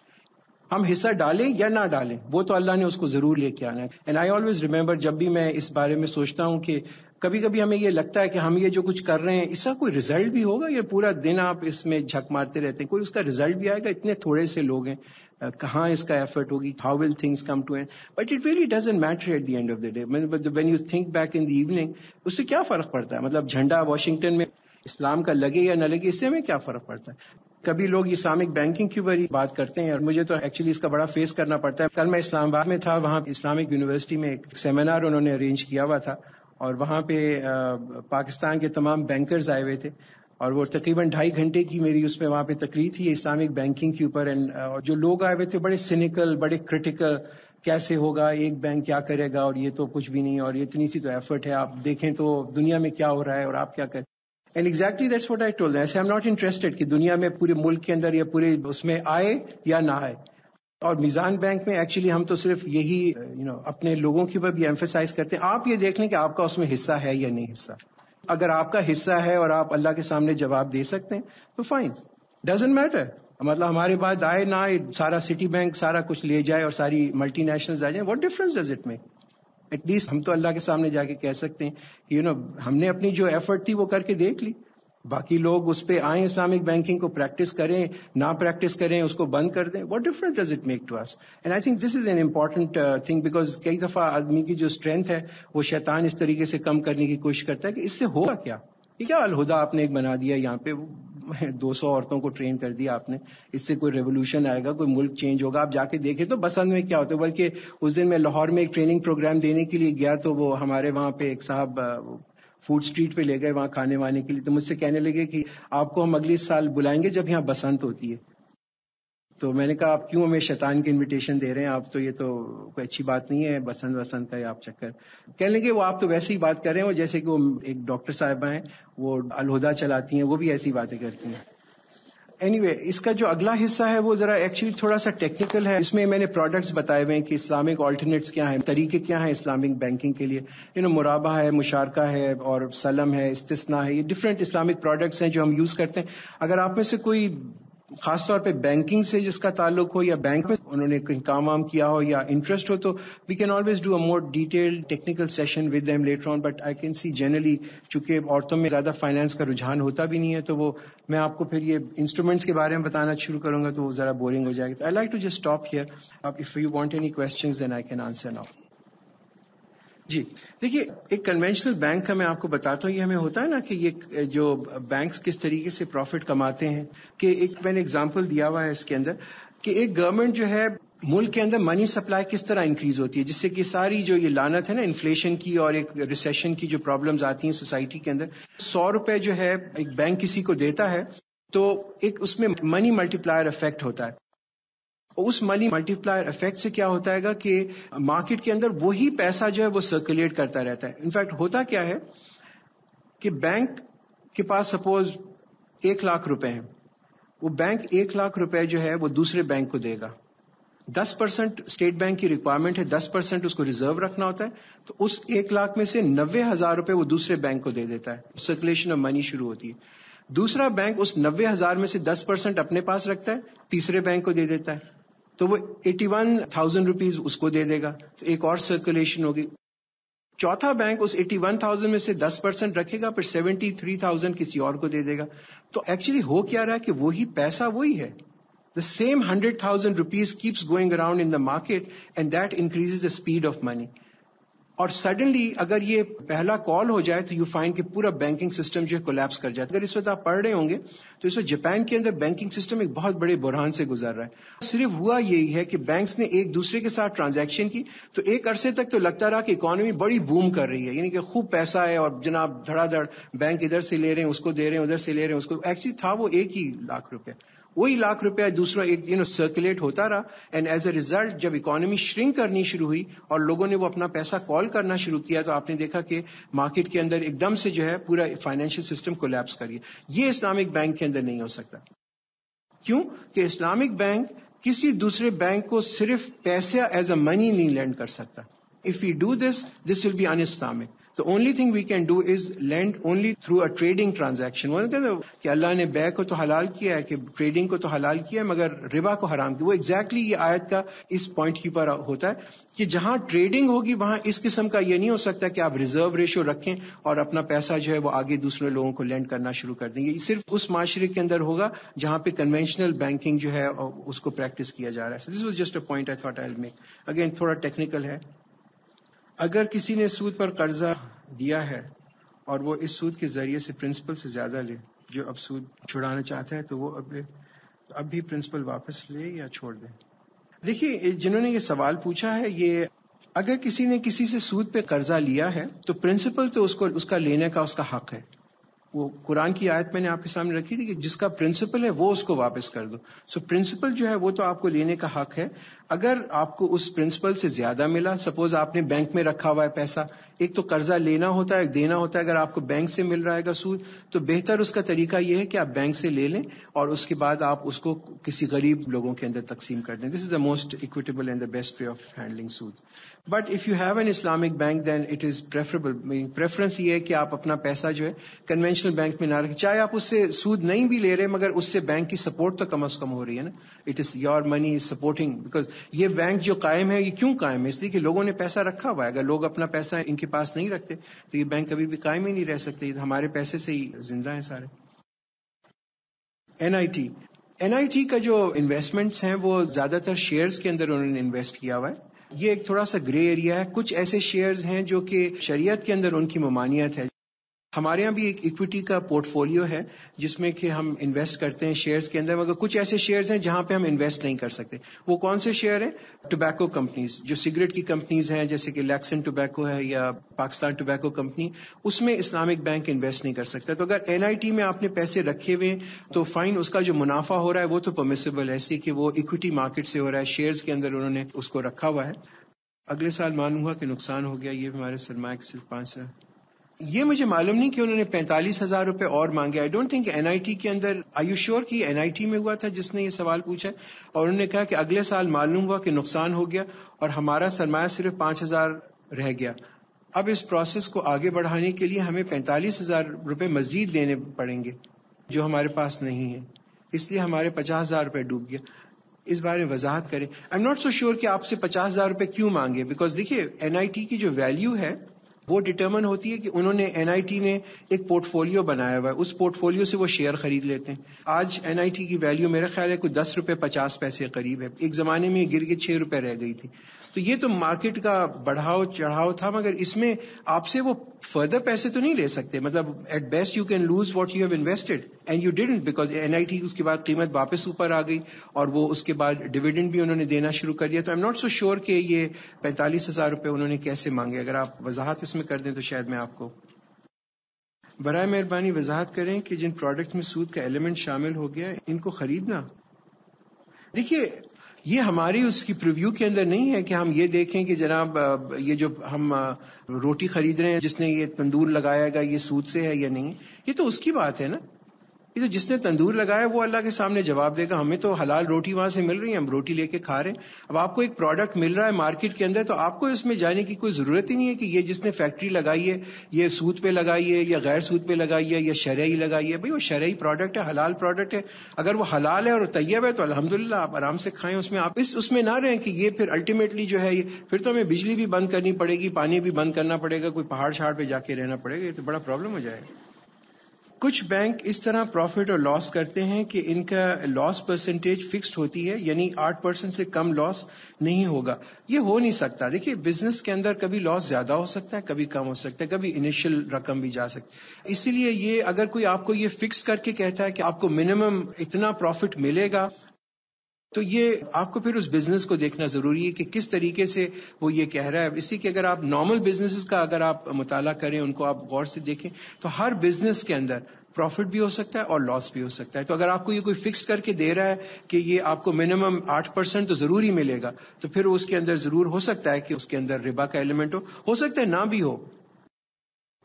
हम हिस्सा डालें या ना डालें, वो तो अल्लाह ने उसको ज़रूर लेके आना है। एंड आई ऑलवेज रिमेंबर जब भी मैं इस बारे में सोचता हूँ कि कभी कभी हमें ये लगता है कि हम ये जो कुछ कर रहे हैं, इसका कोई रिज़ल्ट भी होगा? या पूरा दिन आप इसमें झक मारते रहते हैं। कोई उसका रिज़ल्ट भी आएगा? इतने थोड़े से लोग हैं। कहाँ इसका एफर्ट होगी? How will things come to end but it really doesn't matter at the end of the day when you think back in the evening उससे क्या फ़र्क पड़ता है? मतलब झंडा वॉशिंगटन में इस्लाम का लगे या न लगे, इससे हमें क्या फ़र्क पड़ता है? कभी लोग इस्लामिक बैंकिंग के ऊपर ही बात करते हैं, और मुझे तो एक्चुअली इसका बड़ा फेस करना पड़ता है। कल मैं इस्लामाबाद में था, वहाँ इस्लामिक यूनिवर्सिटी में एक सेमिनार उन्होंने अरेंज किया हुआ था, और वहाँ पे पाकिस्तान के तमाम बैंकर्स आए हुए थे, और वो तकरीबन ढाई घंटे की मेरी उसमें वहाँ पे तकरीर थी, इस्लामिक बैंकिंग के ऊपर एंड जो लोग आए हुए थे, बड़े सिनिकल बड़े क्रिटिकल कैसे होगा, एक बैंक क्या करेगा, और ये तो कुछ भी नहीं, और इतनी सी तो एफर्ट है, आप देखें तो दुनिया में क्या हो रहा है, और आप क्या करें and exactly that's what I told I am not interested कि दुनिया में पूरे मुल्क के अंदर या पूरे उसमें आए या ना आए. और मिजान बैंक में एक्चुअली हम तो सिर्फ़ यही यू नो अपने लोगों के ऊपर भी एम्फोसाइज करते हैं। आप ये देख लें कि आपका उसमें हिस्सा है या नहीं हिस्सा। अगर आपका हिस्सा है और आप अल्लाह के सामने जवाब दे सकते हैं तो फाइन डजेंट मैटर मतलब हमारे बाद आए ना आए, सारा सिटी बैंक सारा कुछ ले जाए और सारी मल्टीनेशनल्स आ जाए। What difference does it make at least हम तो अल्लाह के सामने जाके कह सकते हैं कि यू नो हमने अपनी जो एफर्ट थी वो करके देख ली। बाकी लोग उस पर आए इस्लामिक बैंकिंग को प्रैक्टिस करें, ना प्रैक्टिस करें, उसको बंद कर दें। What different does it make to us and I think this is an important thing because कई दफ़ा आदमी की जो स्ट्रेंथ है, वो शैतान इस तरीके से कम करने की कोशिश करता है कि इससे होगा क्या? ये क्या अलहुदा आपने एक बना दिया यहाँ पे? दो सौ औरतों को ट्रेन कर दिया आपने। इससे कोई रेवोल्यूशन आएगा, कोई मुल्क चेंज होगा। आप जाके देखें तो बसंत में क्या होता है, बल्कि उस दिन मैं लाहौर में एक ट्रेनिंग प्रोग्राम देने के लिए गया तो वो हमारे वहाँ पे एक साहब फ़ूड स्ट्रीट पे ले गए वहाँ खाने वाने के लिए। तो मुझसे कहने लगे कि आपको हम अगले साल बुलाएँगे जब यहाँ बसंत होती है। तो मैंने कहा आप क्यों हमें शैतान की इनविटेशन दे रहे हैं? आप तो ये तो कोई अच्छी बात नहीं है बसंत वसंत का आप चक्कर। कह लेंगे वो आप तो वैसे ही बात कर रहे हैं वो जैसे कि वो एक डॉक्टर साहबा हैं वो अलहुदा चलाती हैं वो भी ऐसी बातें करती हैं। एनीवे anyway, इसका जो अगला हिस्सा है वो जरा एक्चुअली थोड़ा सा टेक्निकल है। इसमें मैंने प्रोडक्ट्स बताए हुए हैं कि इस्लामिक ऑल्टरनेट्स क्या हैं तरीके क्या हैं इस्लामिक बैंकिंग के लिए। यू नो मुराबा है मुशारका है और सलम है इस्तना है ये डिफरेंट इस्लामिक प्रोडक्ट्स हैं जो हम यूज़ करते हैं। अगर आप में से कोई खासतौर पे बैंकिंग से जिसका ताल्लुक हो या बैंक में उन्होंने कहीं काम वाम किया हो या इंटरेस्ट हो तो we can always do a more detailed technical session with them later on but I can see generally चूँकि औरतों में ज़्यादा फाइनेंस का रुझान होता भी नहीं है तो वो, मैं आपको फिर ये इंस्ट्रूमेंट्स के बारे में बताना शुरू करूँगा तो वो जरा बोरिंग हो जाएगी। I like to just stop here if you want any question then I can answer now जी। देखिए, एक कन्वेंशनल बैंक का मैं आपको बताता हूँ, ये हमें होता है ना कि ये जो बैंक्स किस तरीके से प्रॉफिट कमाते हैं, कि एक मैंने एग्जांपल दिया हुआ है इसके अंदर, कि एक गवर्नमेंट जो है, मुल्क के अंदर मनी सप्लाई किस तरह इंक्रीज होती है, जिससे कि सारी जो ये लानत है ना इन्फ्लेशन की और एक रिसेशन की जो प्रॉब्लम्स आती हैं सोसाइटी के अंदर, सौ रुपए जो है एक बैंक किसी को देता है तो एक उसमें मनी मल्टीप्लायर इफ़ेक्ट होता है। उस मनी मल्टीप्लायर इफ़ेक्ट से क्या होता है कि मार्केट के अंदर वही पैसा जो है वो सर्कुलेट करता रहता है। इनफैक्ट होता क्या है कि बैंक के पास सपोज़ एक लाख रुपए हैं। वो बैंक एक लाख रुपए जो है वो दूसरे बैंक को देगा। दस परसेंट स्टेट बैंक की रिक्वायरमेंट है, दस परसेंट उसको रिज़र्व रखना होता है तो उस एक लाख में से नब्बे हज़ार रुपए वो दूसरे बैंक को दे देता है। सर्कुलेशन ऑफ़ मनी शुरू होती है। दूसरा बैंक उस नब्बे हज़ार में से दस परसेंट अपने पास रखता है, तीसरे बैंक को दे देता है। तो वो एटी वन थाउज़ेंड रुपीज़ उसको दे देगा। तो एक और सर्कुलेशन होगी। चौथा बैंक उस एटी वन थाउज़ेंड में से दस परसेंट रखेगा, फिर सेवेंटी थ्री थाउज़ेंड किसी और को दे देगा। तो एक्चुअली हो क्या रहा है कि वही पैसा वही है? The same hundred thousand rupees keeps going around in the market and that increases the speed of money और सडनली अगर ये पहला कॉल हो जाए तो यू फाइंड कि पूरा बैंकिंग सिस्टम जो है कोलैप्स कर है। अगर इस वक्त आप पढ़ रहे होंगे तो इस वक्त जापान के अंदर बैंकिंग सिस्टम एक बहुत बड़े बुरहान से गुजर रहा है। सिर्फ़ हुआ यही है कि बैंक्स ने एक दूसरे के साथ ट्रांजैक्शन की तो एक अरसे तक तो लगता रहा कि इकोनॉमी बड़ी बूम कर रही है। यानी कि खूब पैसा है और जनाब धड़ाधड़ बैंक इधर से ले रहे हैं, उसको दे रहे हैं, उधर से ले रहे हैं, उसको। एक्चुअली था वो एक ही लाख रुपया वही लाख रुपया दूसरा एक यू नो सर्कुलेट होता रहा। एंड एज ए रिज़ल्ट जब इकोनॉमी श्रिंक करनी शुरू हुई और लोगों ने वो अपना पैसा कॉल करना शुरू किया तो आपने देखा कि मार्केट के अंदर एकदम से जो है पूरा फाइनेंशियल सिस्टम कोलैप्स करिए ये इस्लामिक बैंक के अंदर नहीं हो सकता। क्यों? कि इस्लामिक बैंक किसी दूसरे बैंक को सिर्फ़ पैसे एज अ मनी नहीं लैंड कर सकता। If you do this this will be un Islamic The only thing we can do is lend only through a trading transaction. वो कहते कि अल्लाह ने बै को तो हलाल किया है, कि ट्रेडिंग को तो हलाल किया है, मगर रिबा को हराम किया। वो एग्जैक्टली exactly ये आयत का इस पॉइंट की पर होता है कि जहाँ ट्रेडिंग होगी, वहाँ इस किस्म का ये नहीं हो सकता कि आप रिज़र्व रेशो रखें और अपना पैसा जो है वो आगे दूसरे लोगों को लेंड करना शुरू कर देंगे सिर्फ़ उस माशरे के अंदर होगा जहाँ पे कन्वेंशनल बैंकिंग जो है, उसको प्रैक्टिस किया जा रहा है। This was just a point I thought I make again थोड़ा टेक्निकल है। अगर किसी ने सूद पर कर्जा दिया है और वो इस सूद के ज़रिए से प्रिंसिपल से ज़्यादा ले, जो अब सूद छुड़ाना चाहता है तो वो अब अब भी प्रिंसिपल वापस ले या छोड़ दे। देखिए जिन्होंने ये सवाल पूछा है, ये अगर किसी ने किसी से सूद पे कर्जा लिया है तो प्रिंसिपल तो उसको उसका लेने का उसका हक है। वो कुरान की आयत मैंने आपके सामने रखी थी कि जिसका प्रिंसिपल है वो उसको वापस कर दो। सो so, प्रिंसिपल जो है वो तो आपको लेने का हक है। अगर आपको उस प्रिंसिपल से ज़्यादा मिला सपोज़ आपने बैंक में रखा हुआ है पैसा एक तो कर्जा लेना होता है, देना होता है, अगर आपको बैंक से मिल रहा है सूद तो बेहतर उसका तरीका यह है कि आप बैंक से ले लें और उसके बाद आप उसको किसी गरीब लोगों के अंदर तकसीम कर दें। This is the most equitable and the best way of handling Sood. But if you have an Islamic bank then it is preferable preference ये है कि आप अपना पैसा जो है कन्वेंशनल बैंक में ना रखें। चाहे आप उससे सूद नहीं भी ले रहे, मगर उससे बैंक की सपोर्ट तो कम अज कम हो रही है ना। It is your money is supporting because ये बैंक जो कायम है, ये क्यों कायम है? इसलिए कि लोगों ने पैसा रखा हुआ है। अगर लोग अपना पैसा इनके पास नहीं रखते तो ये बैंक कभी भी कायम ही नहीं रह सकते। हमारे पैसे से ही ज़िंदा है सारे। एनआईटी एनआईटी का जो इन्वेस्टमेंट्स हैं, वो ज़्यादातर शेयर्स के अंदर उन्होंने इन्वेस्ट किया हुआ है। ये एक थोड़ा सा ग्रे एरिया है। कुछ ऐसे शेयर्स हैं जो कि शरीयत के अंदर उनकी ममानियत है। हमारे यहाँ भी एक इक्विटी का पोर्टफोलियो है, जिसमें कि हम इन्वेस्ट करते हैं शेयर्स के अंदर, मगर कुछ ऐसे शेयर्स हैं जहाँ पे हम इन्वेस्ट नहीं कर सकते। वो कौन से शेयर हैं? टोबैको कंपनीज़ जो सिगरेट की कंपनीज़ हैं, जैसे कि लैक्सन टोबैको है या पाकिस्तान टोबैको कंपनी उसमें इस्लामिक बैंक इन्वेस्ट नहीं कर सकता। तो अगर एनआईटी में आपने पैसे रखे हुए तो फाइन उसका जो मुनाफा हो रहा है, वो तो परमिसेबल है। ऐसे कि वो इक्विटी मार्केट से हो रहा है शेयर्स के अंदर उन्होंने उसको रखा हुआ है। अगले साल मालूम हुआ कि नुकसान हो गया, ये हमारे सरमाए सिर्फ़ पाँच ये मुझे मालूम नहीं कि उन्होंने पैंतालीस हज़ार रुपए और मांगे। आई डोंट थिंक एनआईटी के अंदर आई यू श्योर कि एनआईटी में हुआ था जिसने ये सवाल पूछा? और उन्होंने कहा कि अगले साल मालूम हुआ कि नुकसान हो गया और हमारा सरमाया सिर्फ़ पाँच हज़ार रह गया। अब इस प्रोसेस को आगे बढ़ाने के लिए हमें पैंतालीस हज़ार रुपए मजीद देने पड़ेंगे, जो हमारे पास नहीं है। इसलिए हमारे पचास हज़ार रुपए डूब गया। इस बारे में वजाहत करें। I am not so sure कि आपसे पचास हज़ार रुपए क्यों मांगे बिकॉज़ देखिए एनआईटी की जो वैल्यू है वो डिटर्मन होती है कि उन्होंने एनआईटी ने एक पोर्टफोलियो बनाया हुआ है। उस पोर्टफोलियो से वो शेयर खरीद लेते हैं। आज एनआईटी की वैल्यू मेरा ख्याल है कोई दस रुपए पचास पैसे करीब है। एक जमाने में गिर के छह रुपए रह गई थी। तो ये तो मार्केट का बढ़ाव, चढ़ाव था, मगर इसमें आपसे वो फर्दर पैसे तो नहीं ले सकते। मतलब at best you can lose what you have invested and you didn't because NIT उसके बाद कीमत वापस ऊपर आ गई, और वो उसके बाद डिविडेंड भी उन्होंने देना शुरू कर दिया। तो I am not so sure कि ये पैंतालीस हज़ार रुपए उन्होंने कैसे मांगे। अगर आप वजाहत इसमें कर दें तो शायद मैं आपको बर मेहरबानी वजाहत करें कि जिन प्रोडक्ट में सूद का एलिमेंट शामिल हो गया, इनको खरीदना। देखिए ये हमारी उसकी प्रिव्यू के अंदर नहीं है कि हम ये देखें कि जनाब ये जो हम रोटी खरीद रहे हैं, जिसने ये तंदूर लगाया गया ये सूद से है या नहीं, ये तो उसकी बात है ना। ये तो जिसने तंदूर लगाया, वो अल्लाह के सामने जवाब देगा, हमें तो हलाल रोटी वहाँ से मिल रही है, हम रोटी लेके खा रहे हैं। अब आपको एक प्रोडक्ट मिल रहा है मार्केट के अंदर तो आपको इसमें जाने की कोई ज़रूरत ही नहीं है कि ये जिसने फैक्ट्री लगाई है, ये सूद पे लगाई है, या गैर सूद पे लगाई है, या शरई लगाई है। भाई, वो शरई प्रोडक्ट है, हलाल प्रोडक्ट है। अगर वो हलाल है और तैयब है तो अलहमदुल्ला आप आराम से खाएँ, उसमें आप इस, उसमें ना रहें कि ये फिर अल्टीमेटली जो है, ये फिर तो हमें बिजली भी बंद करनी पड़ेगी, पानी भी बंद करना पड़ेगा, कोई पहाड़ शहाड़ पे जाके रहना पड़ेगा, ये तो बड़ा प्रॉब्लम हो जाएगा। कुछ बैंक इस तरह प्रॉफिट और लॉस करते हैं कि इनका लॉस परसेंटेज फिक्स्ड होती है, यानी आठ परसेंट से कम लॉस नहीं होगा। ये हो नहीं सकता। देखिए बिज़नेस के अंदर कभी लॉस ज़्यादा हो सकता है, कभी कम हो सकता है, कभी इनिशियल रकम भी जा सकती है। इसीलिए ये, अगर कोई आपको ये फिक्स करके कहता है कि आपको मिनिमम इतना प्रॉफिट मिलेगा तो ये आपको फिर उस बिज़नेस को देखना ज़रूरी है कि किस तरीके से वो ये कह रहा है। इसी के अगर आप नॉर्मल बिज़नेस का अगर आप मुताला करें, उनको आप गौर से देखें तो हर बिज़नेस के अंदर प्रॉफिट भी हो सकता है और लॉस भी हो सकता है। तो अगर आपको ये कोई फिक्स करके दे रहा है कि ये आपको मिनिमम आठ परसेंट तो ज़रूर ही मिलेगा तो फिर उसके अंदर ज़रूर हो सकता है कि उसके अंदर रिबा का एलिमेंट हो। हो सकता है ना भी हो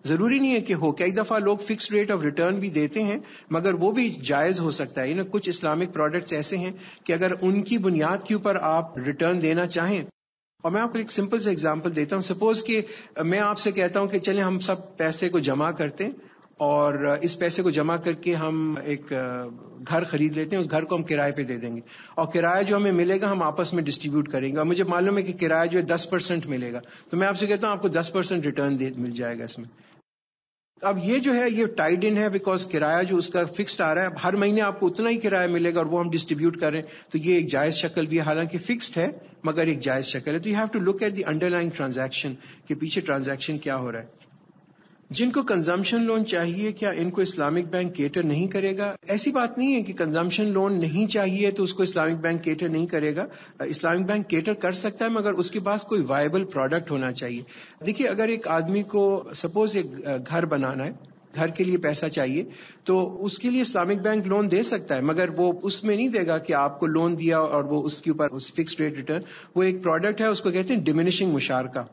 ज़रूरी नहीं है कि हो। कई दफ़ा लोग फिक्स रेट ऑफ़ रिटर्न भी देते हैं, मगर वो भी जायज़ हो सकता है। ना कुछ इस्लामिक प्रोडक्ट्स ऐसे हैं कि अगर उनकी बुनियाद के ऊपर आप रिटर्न देना चाहें। और मैं आपको एक सिंपल से एग्जांपल देता हूँ। सपोज़ कि मैं आपसे कहता हूँ कि चले, हम सब पैसे को जमा करते हैं और इस पैसे को जमा करके हम एक घर खरीद लेते हैं। उस घर को हम किराए पे दे देंगे। और किराया जो हमें मिलेगा, हम आपस में डिस्ट्रीब्यूट करेंगे। और मुझे मालूम है कि किराया जो है दस परसेंट मिलेगा। तो मैं आपसे कहता हूँ, आपको दस परसेंट रिटर्न मिल जाएगा इसमें। अब ये जो है, ये टाइड इन है बिकॉज़ किराया जो उसका फिक्स्ड आ रहा है हर महीने आपको उतना ही किराया मिलेगा और वो हम डिस्ट्रीब्यूट करें तो ये एक जायज़ शक्ल भी है, हालाँकि फिक्स्ड है, मगर एक जायज़ शक्ल है। तो you have to look at the underlying transaction के पीछे ट्रांजैक्शन क्या हो रहा है। जिनको कंजम्पशन लोन चाहिए, क्या इनको इस्लामिक बैंक केटर नहीं करेगा? ऐसी बात नहीं है कि कंजम्पशन लोन नहीं चाहिए तो उसको इस्लामिक बैंक केटर नहीं करेगा। इस्लामिक बैंक केटर कर सकता है, मगर उसके पास कोई वायबल प्रोडक्ट होना चाहिए। देखिए, अगर एक आदमी को सपोज़ एक घर बनाना है, घर के लिए पैसा चाहिए तो उसके लिए इस्लामिक बैंक लोन दे सकता है, मगर वो उसमें नहीं देगा कि आपको लोन दिया और वो उसके ऊपर उस फिक्स रेट रिटर्न वो एक प्रोडक्ट है, उसको कहते हैं डिमिनिशिंग मुशारका।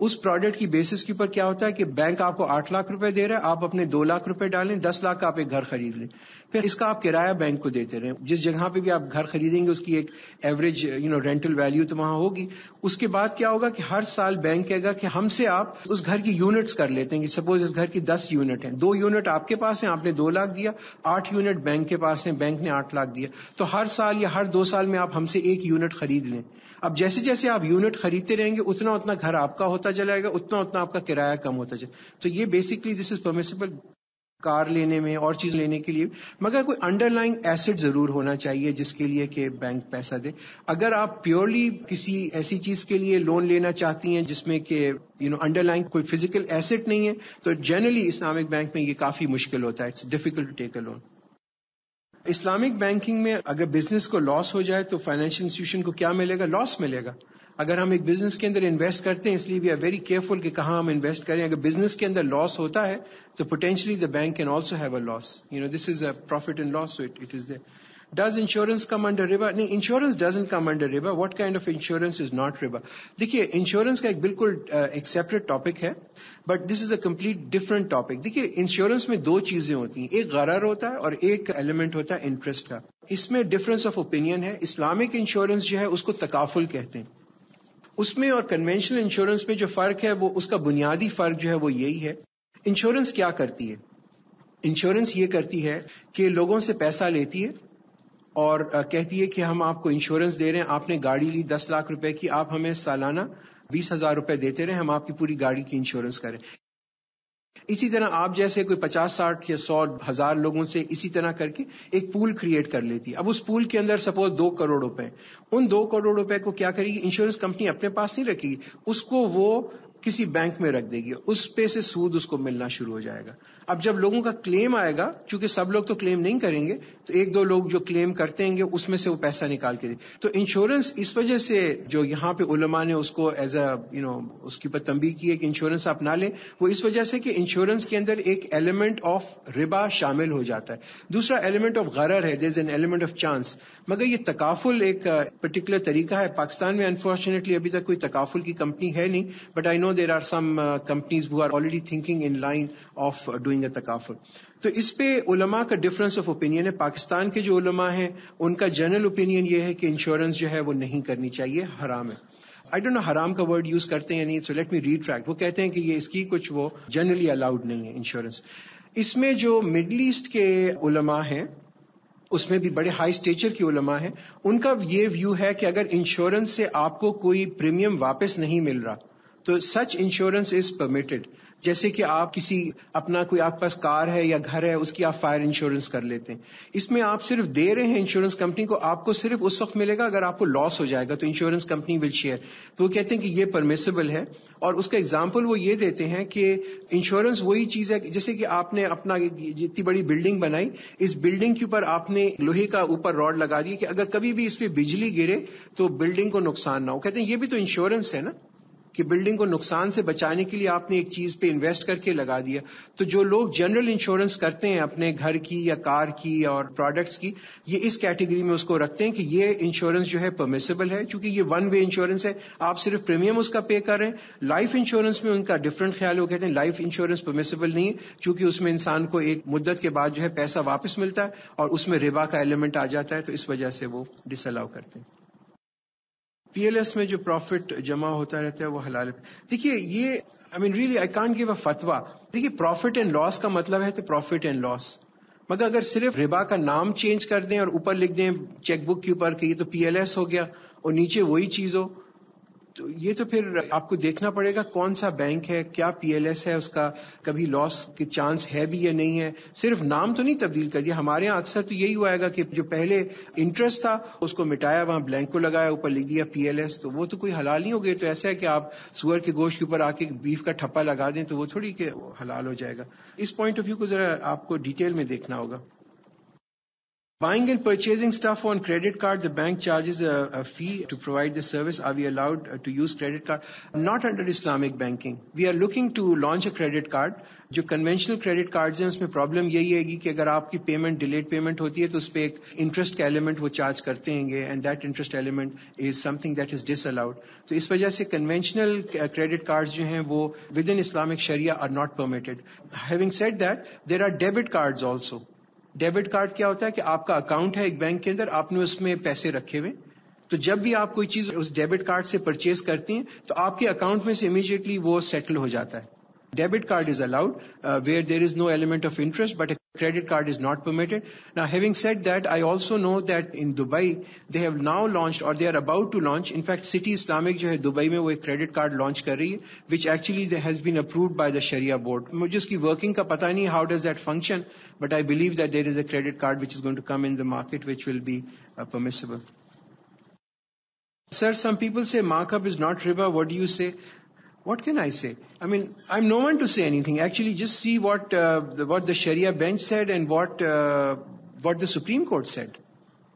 उस प्रोडक्ट की बेसिस के ऊपर क्या होता है कि बैंक आपको आठ लाख रुपए दे रहा है, आप अपने दो लाख रुपए डालें, दस लाख का आप एक घर खरीद लें। फिर इसका आप किराया बैंक को देते रहे। जिस जगह पे भी आप घर खरीदेंगे, उसकी एक average you know rental value तो वहाँ होगी। उसके बाद क्या होगा कि हर साल बैंक कहेगा कि हमसे आप उस घर की यूनिट्स कर लेते हैं। सपोज़ इस घर की दस यूनिट है। दो यूनिट आपके पास है, आपने दो लाख दिया, आठ यूनिट बैंक के पास है बैंक ने आठ लाख दिया। तो हर साल या हर दो साल में आप हमसे एक यूनिट खरीद लें। अब जैसे जैसे आप यूनिट खरीदते रहेंगे, उतना उतना घर आपका होता चलाएगा, उतना उतना आपका किराया कम होता जाए तो ये basically this is permissible car लेने में और चीज़ लेने के लिए। मगर कोई अंडरलाइंग एसेट ज़रूर होना चाहिए जिसके लिए कि बैंक पैसा दे। अगर आप प्योरली किसी ऐसी चीज़ के लिए लोन लेना चाहती हैं जिसमें कि यू नो अंडरलाइंग कोई फ़िज़िकल एसेट नहीं है तो जनरली इस्लामिक बैंक में ये काफ़ी मुश्किल होता है। It's difficult to take a loan Islamic banking में अगर बिज़नेस को लॉस हो जाए तो फाइनेंशियल इंस्टीट्यूशन को क्या मिलेगा? लॉस मिलेगा। अगर हम एक बिज़नेस के अंदर इन्वेस्ट करते हैं, इसलिए वी आर वेरी केयरफुल कि कहाँ हम इन्वेस्ट करें। अगर बिज़नेस के अंदर लॉस होता है तो potentially the bank can also have a loss you know this is a profit and loss it it is there does insurance come under Riba नहीं इंश्योरेंस डजेंट कम अंडर रिबा what kind of insurance is not Riba देखिए इंश्योरेंस का एक बिल्कुल एक सेपरेट टॉपिक है but this is a complete different topic देखिए इंश्योरेंस में दो चीज़ें होती हैं, एक गरार होता है और एक एलिमेंट होता है इंटरेस्ट का। इसमें डिफरेंस ऑफ़ ओपिनियन है। इस्लामिक इंश्योरेंस जो है, उसको तकाफुल कहते हैं। उसमें और कन्वेंशनल इंश्योरेंस में जो फ़र्क है, वो, उसका बुनियादी फ़र्क जो है, वो यही है। इंश्योरेंस क्या करती है? इंश्योरेंस ये करती है कि लोगों से पैसा लेती है और कहती है कि हम आपको इंश्योरेंस दे रहे हैं। आपने गाड़ी ली दस लाख रुपए की, आप हमें सालाना बीस हज़ार रुपए देते रहे, हम आपकी पूरी गाड़ी की इंश्योरेंस करें। इसी तरह आप जैसे कोई पचास, साठ या सौ, हज़ार लोगों से इसी तरह करके एक पूल क्रिएट कर लेती अब उस पूल के अंदर सपोज़ दो करोड़ रुपए। उन दो करोड़ रुपए को क्या करेगी? इंश्योरेंस कंपनी अपने पास नहीं रखेगी। उसको वो किसी बैंक में रख देगी। उस पे से सूद उसको मिलना शुरू हो जाएगा। अब जब लोगों का क्लेम आएगा क्योंकि सब लोग तो क्लेम नहीं करेंगे तो एक दो लोग जो क्लेम करते हैं, उसमें से वो पैसा निकाल के दे। तो इंश्योरेंस इस वजह से जो यहाँ पे उलमा ने उसको एज अ यू नो उसके ऊपर तंबी की है कि इंश्योरेंस आप ना लें, वो इस वजह से कि इंश्योरेंस के अंदर एक एलिमेंट ऑफ़ रिबा शामिल हो जाता है। दूसरा एलिमेंट ऑफ़ गरर है this an element of chance मगर ये तकाफुल एक पर्टिकुलर तरीका है। पाकिस्तान में अनफॉर्चुनेटली अभी तक कोई तकाफुल की कंपनी है नहीं but I know there are some companies who are already thinking in line of doing a takaful तो इस पे उलमा का डिफरेंस ऑफ़ ओपिनियन है। पाकिस्तान के जो उलमा हैं, उनका जनरल ओपिनियन ये है कि इंश्योरेंस जो है वो नहीं करनी चाहिए, हराम है। आई डोंट नो हराम का वर्ड यूज़ करते हैं नहीं सो लेट मी रीट्रैक्ट वो कहते हैं कि ये इसकी कुछ वो जनरली अलाउड नहीं है इंश्योरेंस इसमें जो मिडल ईस्ट के उलमा हैं, उसमें भी बड़े हाई स्टेचर की उलमा है, उनका ये व्यू है कि अगर इंश्योरेंस से आपको कोई प्रीमियम वापस नहीं मिल रहा तो सच इंश्योरेंस इज़ परमिटेड जैसे कि आप किसी, अपना कोई आपके पास कार है या घर है, उसकी आप फायर इंश्योरेंस कर लेते हैं। इसमें आप सिर्फ़ दे रहे हैं इंश्योरेंस कंपनी को, आपको सिर्फ़ उस वक्त मिलेगा अगर आपको लॉस हो जाएगा तो इंश्योरेंस कंपनी विल शेयर तो वो कहते हैं कि ये परमिसेबल है। और उसका एग्ज़ाम्पल वो ये देते हैं कि इंश्योरेंस वही चीज़ है, जैसे कि आपने अपना जितनी बड़ी बिल्डिंग बनाई, इस बिल्डिंग के ऊपर आपने लोहे का ऊपर रॉड लगा दिया कि अगर कभी भी इस पर बिजली गिरे तो बिल्डिंग को नुकसान ना हो। कहते हैं, ये भी तो इंश्योरेंस है ना? कि बिल्डिंग को नुकसान से बचाने के लिए आपने एक चीज़ पे इन्वेस्ट करके लगा दिया। तो जो लोग जनरल इंश्योरेंस करते हैं अपने घर की या कार की और प्रोडक्ट्स की, ये इस कैटेगरी में उसको रखते हैं कि ये इंश्योरेंस जो है परमिसेबल है, क्योंकि ये वन वे इंश्योरेंस है। आप सिर्फ़ प्रीमियम उसका पे कर रहे हैं। लाइफ इंश्योरेंस में उनका डिफरेंट ख्याल वो कहते हैं लाइफ इंश्योरेंस परमिसेबल नहीं है, क्योंकि उसमें इंसान को एक मुद्दत के बाद जो है पैसा वापस मिलता है और उसमें रिबा का एलिमेंट आ जाता है तो इस वजह से वो डिसअलाउ करते हैं। पीएलएस में जो प्रॉफिट जमा होता रहता है, वो हलाल देखिए, ये I mean really I can't give a फतवा देखिए प्रॉफिट एंड लॉस का मतलब है तो प्रॉफिट एंड लॉस मगर अगर सिर्फ़ रिबा का नाम चेंज कर दें और ऊपर लिख दें चेकबुक के ऊपर, कि ये तो पीएलएस हो गया, और नीचे वही चीज़ हो तो ये तो फिर आपको देखना पड़ेगा कौन सा बैंक है, क्या पीएलएस है उसका, कभी लॉस के चांस है भी या नहीं है। सिर्फ़ नाम तो नहीं तब्दील कर दिया। हमारे यहाँ अक्सर तो यही हुआ कि जो पहले इंटरेस्ट था, उसको मिटाया, वहाँ ब्लैंक लगाया, ऊपर लिख दिया पीएलएस तो वो तो कोई हलाल नहीं हो गए तो ऐसा है कि आप सुअर के गोश्त के ऊपर आके बीफ का ठप्पा लगा दें तो वो थोड़ी के हलाल हो जाएगा। इस पॉइंट ऑफ़ व्यू को जरा आपको डिटेल में देखना होगा। Buying and purchasing stuff on credit card, the bank charges a, a, fee to provide the service. Are we allowed uh, to use credit card? Not under Islamic banking. We are looking to launch a credit card. जो कन्वेंशनल क्रेडिट कार्ड्स हैं उसमें प्रॉब्लम यही है कि अगर आपकी पेमेंट डिलेड पेमेंट होती है तो उस पर एक इंटरेस्ट का एलिमेंट वो चार्ज करते हैं and that interest element is something that is disallowed तो इस वजह से कन्वेंशनल क्रेडिट कार्ड्स जो हैं वो within Islamic Shariah are not permitted having said that there are debit cards also debit card क्या होता है कि आपका अकाउंट है एक बैंक के अंदर, आपने उसमें पैसे रखे हुए। तो जब भी आप कोई चीज़ उस डेबिट कार्ड से परचेज करती हैं तो आपके अकाउंट में से इमीजिएटली वो सेटल हो जाता है। Debit card is allowed where there is no element of interest but Credit card is not permitted. Now, having said that, I also know that in Dubai, they have now launched or they are about to launch. In fact, City Islamic जो है दुबई में वो एक credit card launch कर रही है, which actually has been approved by the Sharia board. मुझे उसकी working का पता नहीं, how does that function, but I believe that there is a credit card which is going to come in the market which will be uh, permissible. Sir, some people say markup is not riba. What do you say? What can I say? I mean, I'm no one to say anything. Actually, just see what uh, the, what the Sharia bench said and what uh, what the Supreme Court said.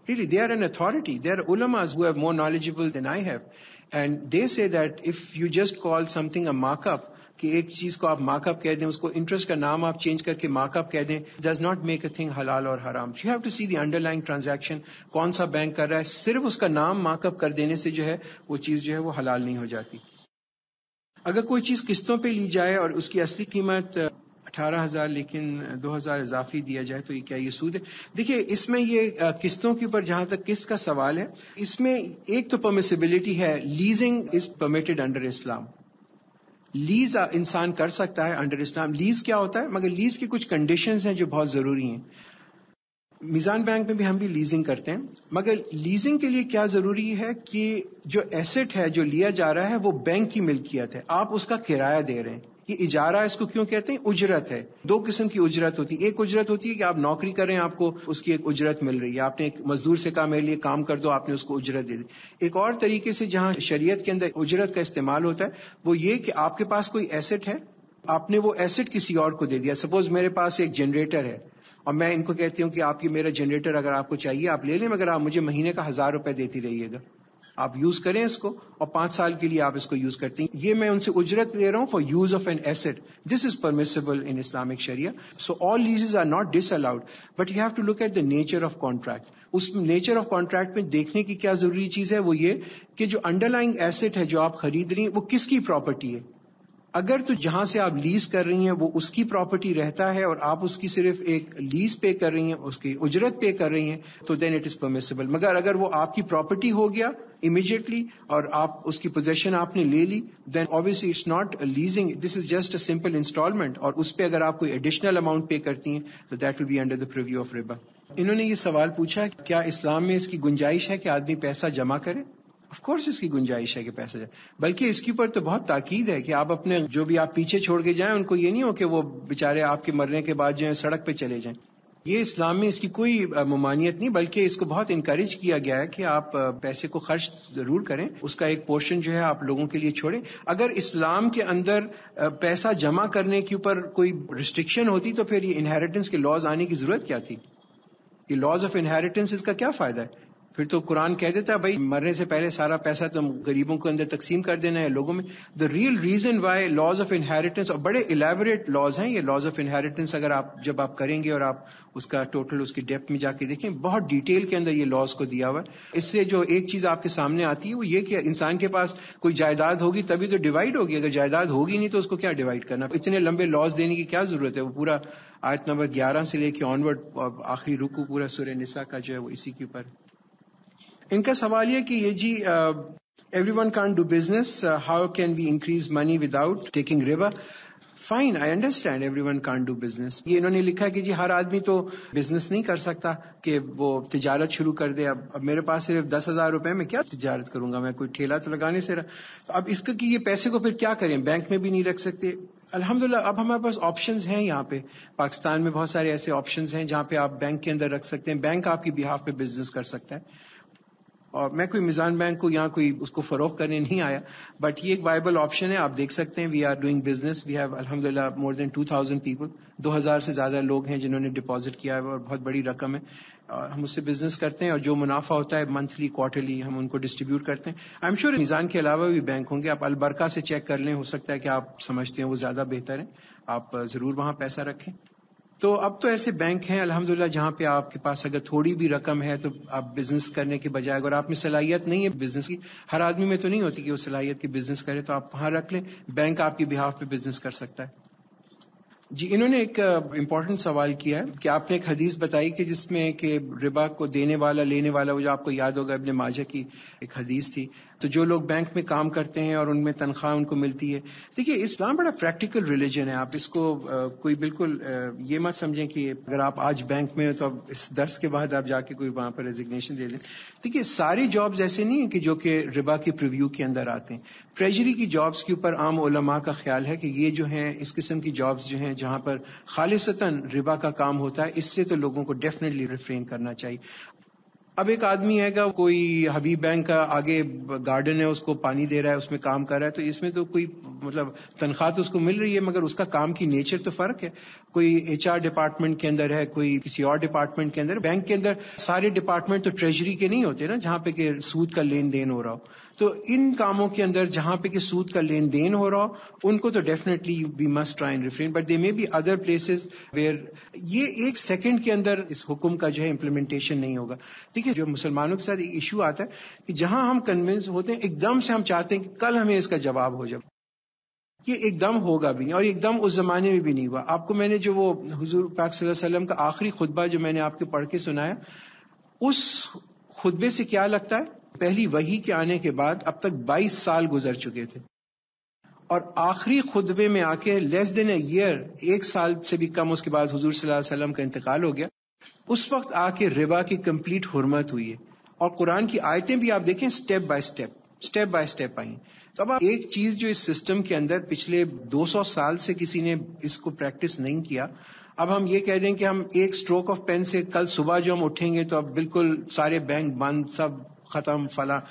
Really, they are an authority. They are ulamas who are more knowledgeable than I have, and they say that if you just call something a markup, कि एक चीज को आप मार्कअप कह दें उसको इंटरेस्ट का नाम आप चेंज करके मार्कअप कह दें does not make a thing हलाल और हराम you have to see the underlying transaction कौन सा बैंक कर रहा है सिर्फ उसका नाम मार्कअप कर देने से जो है वो चीज जो है वो हलाल नहीं हो जाती अगर कोई चीज़ किस्तों पे ली जाए और उसकी असली कीमत अठारह हज़ार लेकिन दो हज़ार इजाफी दिया जाए तो ये क्या ये सूद है? देखिए, इसमें ये किस्तों के ऊपर जहाँ तक किस्त का सवाल है, इसमें एक तो परमिसिबिलिटी है leasing is permitted under Islam lease इंसान कर सकता है अंडर इस्लाम लीज क्या होता है? मगर लीज की कुछ कंडीशंस हैं जो बहुत ज़रूरी हैं। मिजान बैंक में भी हम भी लीजिंग करते हैं। मगर लीजिंग के लिए क्या ज़रूरी है कि जो एसेट है, जो लिया जा रहा है, वो बैंक की मिल्कियत है। आप उसका किराया दे रहे हैं। ये इजारा इसको क्यों कहते हैं? उजरत है। दो किस्म की उजरत होती है। एक उजरत होती है कि आप नौकरी कर रहे हैं, आपको उसकी एक उजरत मिल रही है। आपने एक मजदूर से कहा, मेरे लिए काम कर दो, आपने उसको उजरत दे दी। एक और तरीके से जहाँ शरीयत के अंदर उजरत का इस्तेमाल होता है, वो ये कि आपके पास कोई एसेट है, आपने वो एसेट किसी और को दे दिया। सपोज़ मेरे पास एक जनरेटर है और मैं इनको कहती हूँ कि आपकी मेरा जनरेटर अगर आपको चाहिए, आप ले लें, मगर आप मुझे महीने का हज़ार रुपए देती रहिएगा। आप यूज़ करें इसको और पाँच साल के लिए आप इसको यूज़ करते हैं। ये मैं उनसे उजरत ले रहा हूँ for use of an asset this is permissible in Islamic Shariah so all leases are not disallowed but you have to look at the nature of contract उस नेचर ऑफ़ कॉन्ट्रैक्ट में देखने की क्या ज़रूरी चीज़ है? वो ये कि जो अंडरलाइंग एसेट है जो आप खरीद रही हैं, वो किसकी प्रॉपर्टी है? अगर तो जहाँ से आप लीज कर रही हैं, वो उसकी प्रॉपर्टी रहता है और आप उसकी सिर्फ़ एक लीज पे कर रही हैं, उसकी उजरत पे कर रही हैं तो देन इट इज़ परमिसेबल मगर अगर वो आपकी प्रॉपर्टी हो गया इमीडिएटली और आप उसकी पोजेशन आपने ले ली then obviously it's not leasing this is just a simple installment और उस पर अगर आप कोई एडिशनल अमाउंट पे करती हैं तो that will be under the purview of Riba इन्होंने ये सवाल पूछा क्या इस्लाम में इसकी गुंजाइश है कि आदमी पैसा जमा करे? ऑफ़ कोर्स इसकी गुंजाइश है कि पैसा जाए। बल्कि इसके ऊपर तो बहुत ताकीद है कि आप अपने, जो भी आप पीछे छोड़ के जाएँ, उनको ये नहीं हो कि वो बेचारे आपके मरने के बाद जो है, सड़क पे चले जाएँ। ये इस्लाम में इसकी कोई ममानियत नहीं, बल्कि इसको बहुत इंकरेज किया गया है कि आप पैसे को खर्च ज़रूर करें, उसका एक पोर्शन जो है आप लोगों के लिए छोड़ें। अगर इस्लाम के अंदर पैसा जमा करने के ऊपर कोई रिस्ट्रिक्शन होती तो फिर ये इनहेरिटेंस के लॉज आने की ज़रूरत क्या थी? ये लॉज ऑफ़ इनहेरिटेंस इसका क्या फ़ायदा है? फिर तो कुरान कह देता भाई, मरने से पहले सारा पैसा तुम गरीबों के अंदर तकसीम कर देना है, लोगों में। The real reason why laws of inheritance और बड़े इलेबोरेट लॉज हैं, ये लॉज ऑफ़ इनहेरिटेंस अगर आप, जब आप करेंगे और आप उसका टोटल उसकी डेप्थ में जाके देखें, बहुत डिटेल के अंदर ये लॉज को दिया हुआ है। इससे जो एक चीज़ आपके सामने आती है, वो ये कि इंसान के पास कोई जायदाद होगी, तभी तो डिवाइड होगी। अगर जायदाद होगी नहीं तो उसको क्या डिवाइड करना? इतने लंबे लॉज देने की क्या ज़रूरत है? वो पूरा आयत नंबर ग्यारह से लेके ऑनवर्ड आखिरी रुकू पूरा सूर्य निशा का जो है, वो इसी के ऊपर इनका सवाल यह कि ये जी every one can do business how can be increase money without taking river fine I understand every one can do business ये इन्होंने लिखा कि जी, हर आदमी तो बिज़नेस नहीं कर सकता कि वो तिजारत शुरू कर दे। अब अब मेरे पास सिर्फ़ दस हज़ार रुपए में क्या तिजारत करूँगा? मैं कोई ठेला तो लगाने से रहा। तो अब इसका कि ये पैसे को फिर क्या करें? बैंक में भी नहीं रख सकते। अल्हम्दुलिल्लाह, अब हमारे पास ऑप्शन हैं यहाँ पे। पाकिस्तान में बहुत सारे ऐसे ऑप्शन हैं जहाँ पे आप बैंक के अंदर रख सकते हैं। बैंक आपकी बिहाफ पे बिज़नेस कर सकता है। और मैं कोई मिजान बैंक को यहाँ कोई उसको फरोख करने नहीं आया बट ये एक वाइबल ऑप्शन है, आप देख सकते हैं we are doing business we have अल्हम्दुलिल्लाह more than two thousand people दो हज़ार से ज़्यादा लोग हैं जिन्होंने डिपॉजिट किया है और बहुत बड़ी रकम है, और हम उससे बिज़नेस करते हैं और जो मुनाफा होता है मंथली क्वार्टरली हम उनको डिस्ट्रीब्यूट करते हैं। आई एम श्योर मिजान के अलावा भी बैंक होंगे, आप अलबरका से चेक कर लें, हो सकता है कि आप समझते हैं वो ज़्यादा बेहतर है, आप ज़रूर वहाँ पैसा रखें। तो अब तो ऐसे बैंक हैं अल्हम्दुलिल्लाह जहाँ पे आपके पास अगर थोड़ी भी रकम है तो आप बिज़नेस करने के बजाय, अगर आप में सलाहियत नहीं है बिज़नेस की, हर आदमी में तो नहीं होती कि वो सलाहियत की बिज़नेस करे तो आप वहाँ रख लें बैंक आपकी बिहाफ पे बिज़नेस कर सकता है। जी, इन्होंने एक इम्पोर्टेंट सवाल किया है कि आपने एक हदीस बताई कि जिसमें कि रिबा को देने वाला, लेने वाला, वो जो आपको याद होगा अपने माजा की एक हदीस थी तो जो लोग बैंक में काम करते हैं और उनमें तनख्वाह उनको मिलती है। देखिए इस्लाम बड़ा प्रैक्टिकल रिलीजन है। आप इसको आ, कोई बिल्कुल आ, ये मत समझें कि अगर आप आज बैंक में हो तो अब इस दर्स के बाद आप जाके कोई वहाँ पर रेजिग्नेशन दे दें। देखिए सारी जॉब्स ऐसे नहीं है कि जो कि रिबा के प्रिव्यू के अंदर आते हैं। ट्रेजरी की जॉब्स के ऊपर आम ओलमा का ख्याल है कि ये जो है इस किस्म की जॉब्स जो हैं जहाँ पर खालिसतन रिबा का काम होता है इससे तो लोगों को डेफिनेटली रिफ्रेन करना चाहिए। अब एक आदमी है का कोई हबीब बैंक का आगे गार्डन है, उसको पानी दे रहा है, उसमें काम कर रहा है तो इसमें तो कोई मतलब तनख्वाह तो उसको मिल रही है, मगर उसका काम की नेचर तो फ़र्क है। कोई एचआर डिपार्टमेंट के अंदर है, कोई किसी और डिपार्टमेंट के अंदर, बैंक के अंदर सारे डिपार्टमेंट तो ट्रेजरी के नहीं होते ना, जहाँ पे के सूद का लेन देन हो रहा हो। तो इन कामों के अंदर जहाँ पे कि सूद का लेन देन हो रहा हो, उनको तो definitely we must try and refrain but they may be other places where ये एक सेकंड के अंदर इस हुक्म का जो है इम्प्लीमेंटेशन नहीं होगा। देखिए, जो मुसलमानों के साथ एक इशू आता है कि जहाँ हम कन्विंस होते हैं, एकदम से हम चाहते हैं कि कल हमें इसका जवाब हो जाए। ये एकदम होगा भी और एकदम उस जमाने में भी नहीं हुआ। आपको मैंने जो वो हजूर पाक वसल्लम का आखिरी खुतबा जो मैंने आपके पढ़ के सुनाया, उस खुतबे से क्या लगता है? पहली वही के आने के बाद अब तक 22 साल गुजर चुके थे। और आखिरी खुतबे में आके लेस देन ए ईयर एक साल से भी कम उसके बाद हजूर वसल्लम का इंतकाल हो गया। उस वक्त आके रिबा की कंप्लीट हुरमत हुई है। और कुरान की आयतें भी आप देखें step by step step by step I तो अब एक चीज़ जो इस सिस्टम के अंदर पिछले 200 साल से किसी ने इसको प्रैक्टिस नहीं किया, अब हम ये कह दें कि हम एक स्ट्रोक ऑफ़ पेन से कल सुबह जो हम उठेंगे तो अब बिल्कुल सारे बैंक बंद, सब खत्म, फला।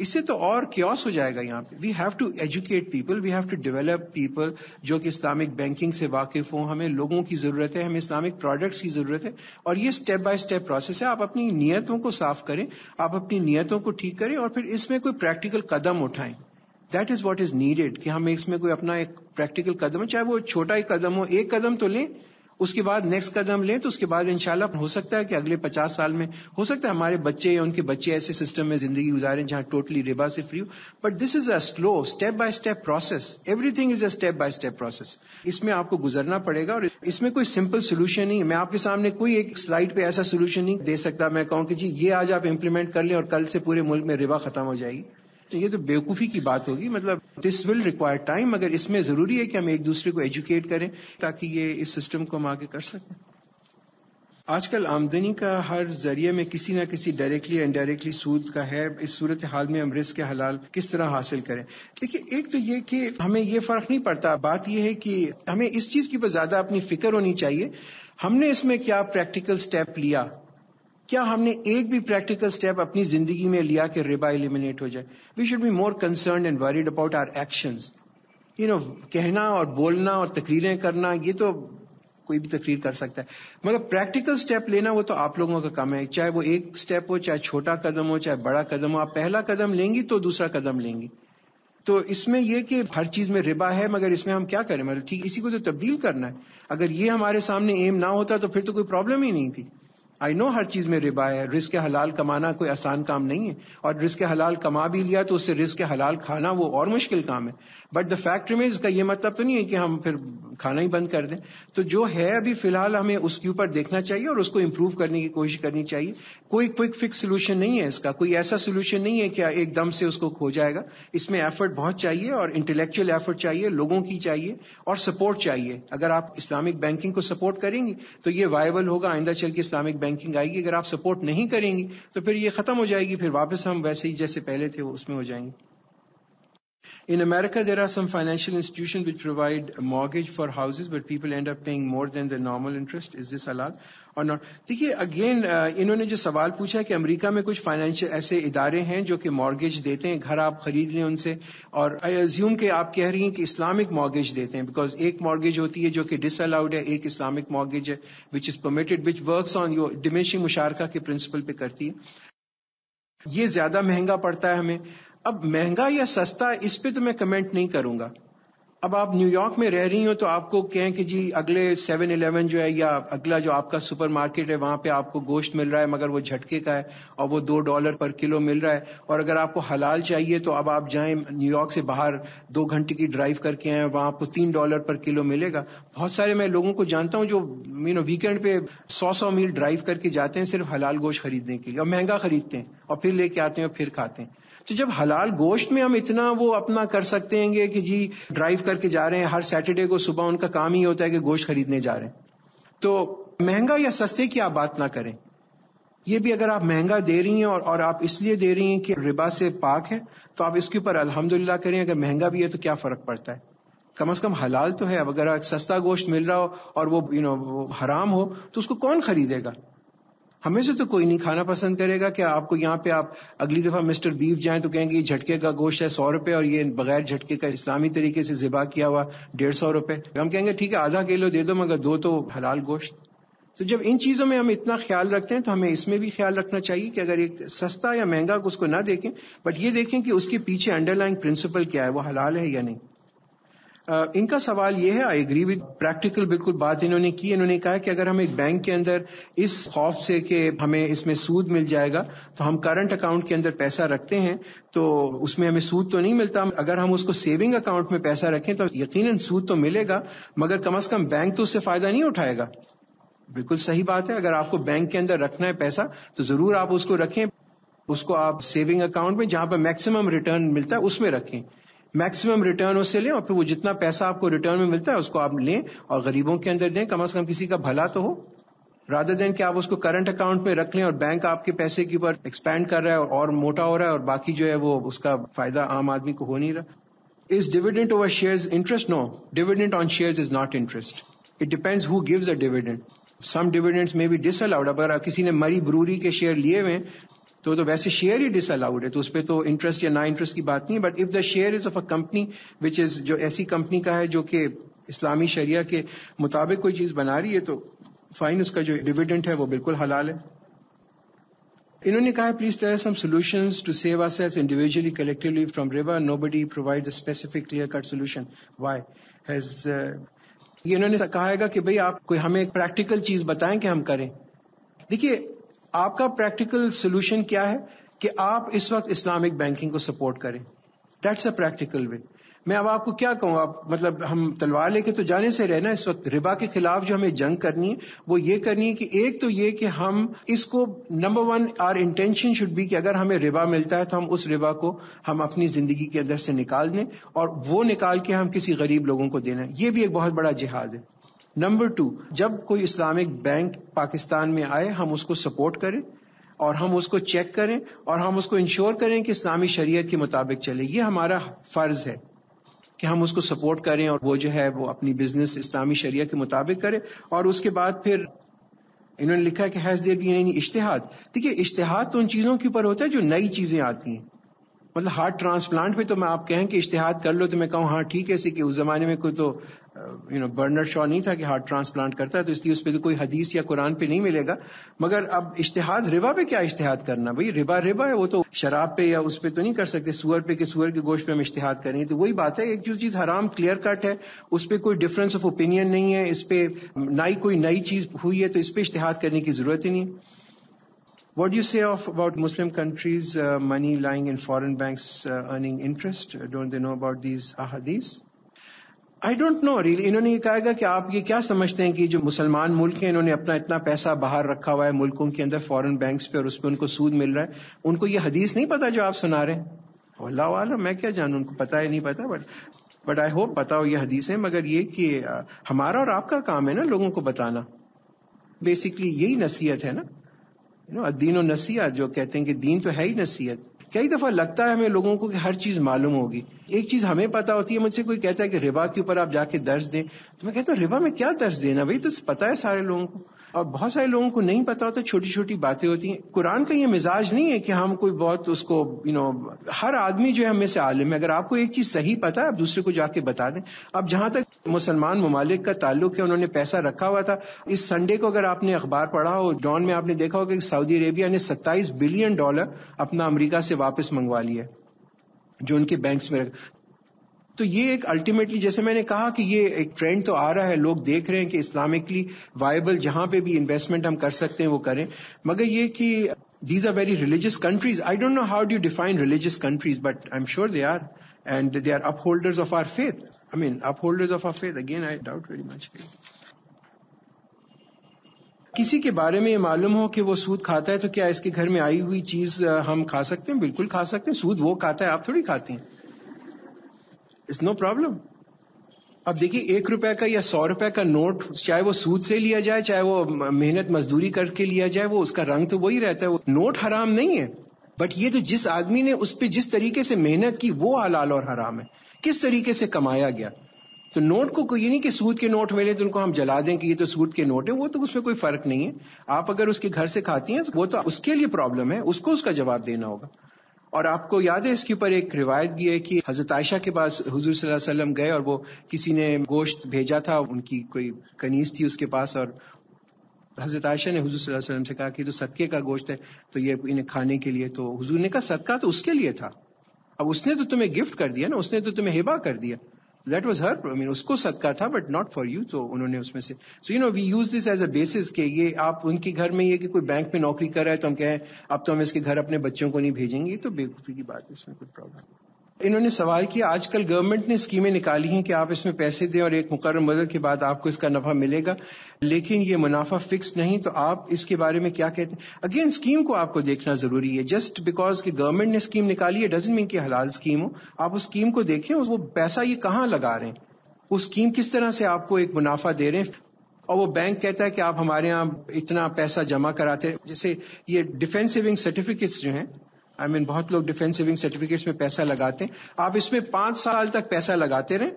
इससे तो और क्योस हो जाएगा यहाँ पे। We have to educate people we have to develop people जो कि इस्लामिक बैंकिंग से वाकिफ हों। हमें लोगों की ज़रूरत है, हमें इस्लामिक प्रोडक्ट्स की ज़रूरत है। और ये स्टेप बाय स्टेप प्रोसेस है। आप अपनी नीयतों को साफ़ करें, आप अपनी नीयतों को ठीक करें और फिर इसमें कोई प्रैक्टिकल कदम उठाएँ। That is what is needed कि हम इसमें कोई अपना एक प्रैक्टिकल कदम चाहे वो छोटा ही कदम हो, एक कदम तो लें। उसके बाद नेक्स्ट कदम लें तो उसके बाद इंशाल्लाह हो सकता है कि अगले पचास साल में, हो सकता है हमारे बच्चे या उनके बच्चे ऐसे सिस्टम में ज़िंदगी गुजारें जहाँ टोटली रिबा से फ्री हो। But this is a slow step by step process everything is a step by step process इसमें आपको गुजरना पड़ेगा और इसमें कोई सिंपल सोल्यूशन नहीं मैं आपके सामने कोई एक स्लाइड पे ऐसा सोल्यूशन नहीं दे सकता। मैं कहूँ कि जी, ये आज आप इम्प्लीमेंट कर लें और कल से पूरे मुल्क में रिबा खत्म हो जाएगी। तो ये तो बेवकूफ़ी की बात होगी। मतलब दिस विल रिक्वायर टाइम मगर इसमें ज़रूरी है कि हम एक दूसरे को एजुकेट करें, ताकि ये इस सिस्टम को हम आगे कर सकें। आजकल आमदनी का हर ज़रिए में किसी ना किसी डायरेक्टली इनडायरेक्टली सूद का है। इस सूरत हाल में हम रिस्क के हलाल किस तरह हासिल करें। देखिए, एक तो ये कि हमें ये फ़र्क नहीं पड़ता। बात यह है कि हमें इस चीज़ की ज़्यादा अपनी फ़िक्र होनी चाहिए। हमने इसमें क्या प्रैक्टिकल स्टेप लिया? क्या हमने एक भी प्रैक्टिकल स्टेप अपनी ज़िंदगी में लिया कि रिबा एलिमिनेट हो जाए? We should be more concern and worried about our action you know कहना और बोलना और तकरीरें करना, ये तो कोई भी तकरीर कर सकता है। मगर प्रैक्टिकल स्टेप लेना वो तो आप लोगों का काम है। चाहे वो एक स्टेप हो, चाहे छोटा कदम हो, चाहे बड़ा कदम हो, आप पहला कदम लेंगी तो दूसरा कदम लेंगी। तो इसमें यह कि हर चीज़ में रिबा है, मगर इसमें हम क्या करें? मतलब ठीक, इसी को तो तब्दील करना है। अगर ये हमारे सामने एम ना होता तो फिर तो कोई प्रॉब्लम ही नहीं थी। आई नो हर चीज़ में रिबा है। रिस्क हलाल कमाना कोई आसान काम नहीं है। और रिस्क हलाल कमा भी लिया तो उससे रिस्क हलाल खाना वो और मुश्किल काम है। बट द फैक्ट में इसका ये मतलब तो नहीं है कि हम फिर खाना ही बंद कर दें। तो जो है अभी फ़िलहाल हमें उसके ऊपर देखना चाहिए और उसको इम्प्रूव करने की कोशिश करनी चाहिए। कोई क्विक फिक्स सोल्यूशन नहीं है इसका। कोई ऐसा सोल्यूशन नहीं है कि एकदम से उसको खो जाएगा। इसमें एफर्ट बहुत चाहिए और इंटेलेक्चुअल एफर्ट चाहिए, लोगों की चाहिए और सपोर्ट चाहिए। अगर आप इस्लामिक बैंकिंग को सपोर्ट करेंगे तो ये वायबल होगा। आइंदा चल के इस्लामिक बैंकिंग बैंकिंग आएगी, अगर आप सपोर्ट नहीं करेंगी तो फिर ये खत्म हो जाएगी, फिर वापस हम वैसे ही जैसे पहले थे उसमें हो जाएँगे। In America there are some financial institution which provide mortgage for houses but people end up paying more than the normal interest is this allowed or not? देखिए अगेन uh, इन्होंने जो सवाल पूछा है कि अमेरिका में कुछ फाइनेंशियल ऐसे इदारे हैं जो कि मॉर्गेज देते हैं घर आप खरीद लें उनसे और आई अज्यूम के आप कह रही हैं कि इस्लामिक मॉर्गेज देते हैं बिकॉज़ एक मॉर्गेज होती है जो कि डिसअलाउड है एक इस्लामिक मॉर्गेज है which is permitted which work on your diminishing मुशारका के प्रिंसिपल पे करती है। ये ज़्यादा महँगा पड़ता है हमें। अब महँगा या सस्ता इस पे तो मैं कमेंट नहीं करूँगा। अब आप न्यूयॉर्क में रह रही हो तो आपको कहें कि जी, अगले सेवन इलेवन जो है या अगला जो आपका सुपर मार्केट है, वहाँ पे आपको गोश्त मिल रहा है, मगर वो झटके का है और वो दो डॉलर पर किलो मिल रहा है। और अगर आपको हलाल चाहिए तो अब आप जाएँ न्यूयॉर्क से बाहर, दो घंटे की ड्राइव करके आए, वहाँ आपको तीन डॉलर पर किलो मिलेगा। बहुत सारे मैं लोगों को जानता हूँ जो यू नो वीकेंड पे सौ सौ मील ड्राइव करके जाते हैं सिर्फ़ हलाल गोश्त खरीदने के लिए और महँगा खरीदते हैं और फिर लेके आते हैं और फिर खाते हैं। तो जब हलाल गोश्त में हम इतना वो अपना कर सकते हैं कि जी ड्राइव करके जा रहे हैं हर सैटरडे को सुबह उनका काम ही होता है कि गोश्त खरीदने जा रहे हैं। तो महँगा या सस्ते की आप बात ना करें। ये भी अगर आप महँगा दे रही हैं और, और आप इसलिए दे रही हैं कि रिबा से पाक है तो आप इसके ऊपर अल्हम्दुलिल्लाह करें अगर महँगा भी है तो क्या फ़र्क पड़ता है? कम अज कम हलाल तो है अब अगर सस्ता गोश्त मिल रहा हो और वो यू नो हराम हो तो उसको कौन खरीदेगा? हमें से तो कोई नहीं खाना पसंद करेगा कि आपको यहाँ पे आप अगली दफ़ा मिस्टर बीफ जाए तो कहेंगे ये झटके का गोश्त है सौ रुपए और ये बगैर झटके का इस्लामी तरीके से जिबा किया हुआ डेढ़ सौ रुपए। हम कहेंगे, ठीक है, आधा किलो दे दो, मगर दो तो हलाल गोश्त। तो जब इन चीज़ों में हम इतना ख्याल रखते हैं तो हमें इसमें भी ख्याल रखना चाहिए कि अगर एक सस्ता या महँगा उसको ना देखें, बट ये देखें कि उसके पीछे अंडरलाइंग प्रिंसिपल क्या है, वो हलाल है या नहीं। इनका सवाल यह है आई एग्री विद प्रैक्टिकल बिल्कुल बात इन्होंने की। इन्होंने कहा कि अगर हम एक बैंक के अंदर इस खौफ से कि हमें इसमें सूद मिल जाएगा तो हम करंट अकाउंट के अंदर पैसा रखते हैं तो उसमें हमें सूद तो नहीं मिलता। अगर हम उसको सेविंग अकाउंट में पैसा रखें तो यकीन सूद तो मिलेगा, मगर कम अज कम बैंक तो उससे फ़ायदा नहीं उठाएगा। बिल्कुल सही बात है, अगर आपको बैंक के अंदर रखना है पैसा तो ज़रूर आप उसको रखें, उसको आप सेविंग अकाउंट में, जहाँ पर मैक्सिमम रिटर्न मिलता है, उसमें रखें। मैक्सिमम रिटर्न उससे लें और फिर वो जितना पैसा आपको रिटर्न में मिलता है, उसको आप लें और गरीबों के अंदर दें। कम अज कम किसी का भला तो हो। राधर देन कि आप उसको करंट अकाउंट में रख लें और बैंक आपके पैसे के ऊपर एक्सपैंड कर रहा है और मोटा हो रहा है और बाकी जो है वो उसका फ़ायदा आम आदमी को हो नहीं रहा। Is dividend over share interest no dividend on share is not interest it depends who gives a dividend some dividends में भी डिसअलाउड अगर किसी ने मरी, ब्रूरी के शेयर लिए हुए तो तो वैसे शेयर ही डिसअलाउड है तो उस पर तो इंटरेस्ट या ना इंटरेस्ट की बात नहीं है but if the share is of a company which is जो ऐसी कंपनी का है, जो कि इस्लामी शरिया के मुताबिक कोई चीज़ बना रही है तो फाइन उसका जो डिविडेंट है वो बिल्कुल हलाल है। इन्होंने कहा please tell some solutions to save our ourselves individually collectively from river nobody provides a specific clear cut solution why has ये इन्होंने कहा है कि भाई आप कोई हमें एक प्रैक्टिकल चीज़ बताएँ कि हम करें। देखिए आपका प्रैक्टिकल सोल्यूशन क्या है कि आप इस वक्त इस्लामिक बैंकिंग को सपोर्ट करें। दैट्स अ प्रैक्टिकल वे मैं अब आपको क्या कहूँ? आप मतलब हम तलवार लेके तो जाने से रहना इस वक्त रिबा के खिलाफ जो हमें जंग करनी है, वो ये करनी है कि एक तो ये कि हम इसको number one our intention should be कि अगर हमें रिबा मिलता है तो हम उस रिबा को हम अपनी ज़िंदगी के अंदर से निकाल दें और वो निकाल के हम किसी गरीब लोगों को देना ये भी एक बहुत बड़ा जिहाद है। नंबर टू जब कोई इस्लामिक बैंक पाकिस्तान में आए, हम उसको सपोर्ट करें और हम उसको चेक करें और हम उसको इंश्योर करें कि इस्लामी शरीयत के मुताबिक चले। ये हमारा फ़र्ज़ है कि हम उसको सपोर्ट करें और वो जो है, वो अपनी बिज़नेस इस्लामी शरिया के मुताबिक करे। और उसके बाद फिर इन्होंने लिखा है कि हैज़ देर बी एनी इश्तेहाद। देखिए, इश्तेहाद तो उन चीज़ों के ऊपर होता है जो नई चीज़ें आती हैं। मतलब हार्ट ट्रांसप्लांट पे तो मैं आप कहें कि इश्तेहाद कर लो तो मैं कहूँ हाँ ठीक है कि उस जमाने में कोई तो यू नो बर्नर शॉ नहीं था कि हार्ट ट्रांसप्लांट करता है तो इसलिए उस पर तो कोई हदीस या कुरान पे नहीं मिलेगा। मगर अब इश्तेहाद रिबा पे क्या इश्तेहाद करना? भाई रिबा रिबा है वो तो शराब पे या उस पर तो नहीं कर सकते। सुअर पे कि सुअर के गोश्त पे हम इश्तेहाद करें तो वही बात है एक जो चीज़ हराम क्लियर कट है उस पर कोई डिफरेंस ऑफ़ ओपिनियन नहीं है इस पे ना ही कोई नई चीज़ हुई है तो इस पर इश्तेहाद करने की ज़रूरत ही नहीं What do you say of about Muslim countries' uh, money lying in foreign banks uh, earning interest? Don't they know about these ahadis? I don't know really इन्होंने ये कहा कि आप ये क्या समझते हैं कि जो मुसलमान मुल्क हैं, इन्होंने अपना इतना पैसा बाहर रखा हुआ है मुल्कों के अंदर फॉरेन बैंक्स पे, और उसमें उनको सूद मिल रहा है। उनको ये हदीस नहीं पता जो आप सुना रहे हैं? अल्लाह वाला मैं क्या जानू? उनको पता है नहीं पता बट बट आई होप पता हो ये हदीसें, मगर ये कि हमारा और आपका काम है ना लोगों को बताना। बेसिकली यही नसीहत है ना। यू नो और नसीहत, जो कहते हैं कि दीन तो है ही नसीहत। कई दफ़ा लगता है हमें लोगों को कि हर चीज़ मालूम होगी। एक चीज़ हमें पता होती है, मुझसे कोई कहता है कि रिबा के ऊपर आप जाके दर्ज दें। तो मैं कहता हूँ, रिबा में क्या दर्ज देना भाई तो पता है सारे लोगों को। और बहुत सारे लोगों को नहीं पता होता छोटी छोटी बातें होती हैं। कुरान का ये मिजाज नहीं है कि हम कोई बहुत उसको यू नो हर आदमी जो है हमें से आलिम है। अगर आपको एक चीज़ सही पता है, आप दूसरे को जाके बता दें। अब जहाँ तक मुसलमान ममालिक का ताल्लुक है, उन्होंने पैसा रखा हुआ था, इस संडे को अगर आपने अखबार पढ़ा हो, डॉन में आपने देखा होगा कि सऊदी अरेबिया ने सत्ताईस बिलियन डॉलर अपना अमरीका से वापस मंगवा लिया, जो उनके बैंक्स में तो ये एक अल्टीमेटली जैसे मैंने कहा कि ये एक ट्रेंड तो आ रहा है, लोग देख रहे हैं कि इस्लामिकली वायबल जहाँ पे भी इन्वेस्टमेंट हम कर सकते हैं, वो करें। मगर ये कि these are very religious countries I don't know how do define religious countries but I am sure they are and they are upholders of our faith I mean upholders of our faith again I doubt very much किसी के बारे में ये मालूम हो कि वो सूद खाता है तो क्या इसके घर में आई हुई चीज़, हम खा सकते हैं? बिल्कुल खा सकते हैं। सूद वो खाता है, आप थोड़ी खाती हैं। इट्स नो प्रॉब्लम अब देखिए, एक रुपए का या सौ रुपए का नोट, चाहे वो सूद से लिया जाए, चाहे वो मेहनत मजदूरी करके लिया जाए, वो उसका रंग तो वही रहता है। वो नोट हराम नहीं है। बट ये तो जिस आदमी ने उस पर जिस तरीके से मेहनत की, वो हलाल और हराम है। किस तरीके से कमाया गया? तो नोट को कोई नहीं कि सूद के नोट मिले तो उनको हम जला दें कि ये तो सूद के नोट है, वो तो उसमें कोई फ़र्क नहीं है। आप अगर उसके घर से खाती हैं तो वो तो उसके लिए प्रॉब्लम है, उसको उसका जवाब देना होगा। और आपको याद है इसके ऊपर एक रिवायत भी है कि हज़रत आयशा के पास हजूर सल्लम गए और वो किसी ने गोश्त भेजा था, उनकी कोई कनीस थी उसके पास और हज़रत आयशा ने हजूर सल्लम से कहा कि तो सदके का गोश्त है तो ये इन्हें खाने के लिए तो हजूर ने कहा, सदका तो उसके लिए था। अब उसने तो तुम्हें गिफ्ट कर दिया ना, उसने तो तुम्हें हिबा कर दिया। दैट वॉज़ हर मीन उसको सदका था बट नॉट फॉर यू तो उन्होंने उसमें से so you know we use this as a basis के ये आप उनके घर में ये कि कोई बैंक में नौकरी कर रहा है तो हम कहें अब तो हम इसके घर अपने बच्चों को नहीं भेजेंगे तो बेवकूफ़ी की बात है इसमें कोई प्रॉब्लम इन्होंने सवाल किया, आजकल गवर्नमेंट ने स्कीमें निकाली हैं कि आप इसमें पैसे दें और एक मुकर मदद के बाद आपको इसका नफा मिलेगा, लेकिन ये मुनाफा फिक्स नहीं तो आप इसके बारे में क्या कहते हैं? अगेन, स्कीम को आपको देखना ज़रूरी है। जस्ट बिकॉज़ कि गवर्नमेंट ने स्कीम निकाली है, डजेंट मीन कि हलाल स्कीम हो। आप उस स्कीम को देखें वो पैसा ये कहाँ लगा रहे हैं? वो स्कीम किस तरह से आपको एक मुनाफा दे रहे हैं? और वो बैंक कहता है कि आप हमारे यहाँ इतना पैसा जमा कराते हैं। जैसे ये डिफेंस सेविंग सर्टिफिकेट्स जो हैं आई I मीन mean, बहुत लोग डिफेंस सेविंग सर्टिफिकेट्स में पैसा लगाते हैं। आप इसमें पाँच साल तक पैसा लगाते रहें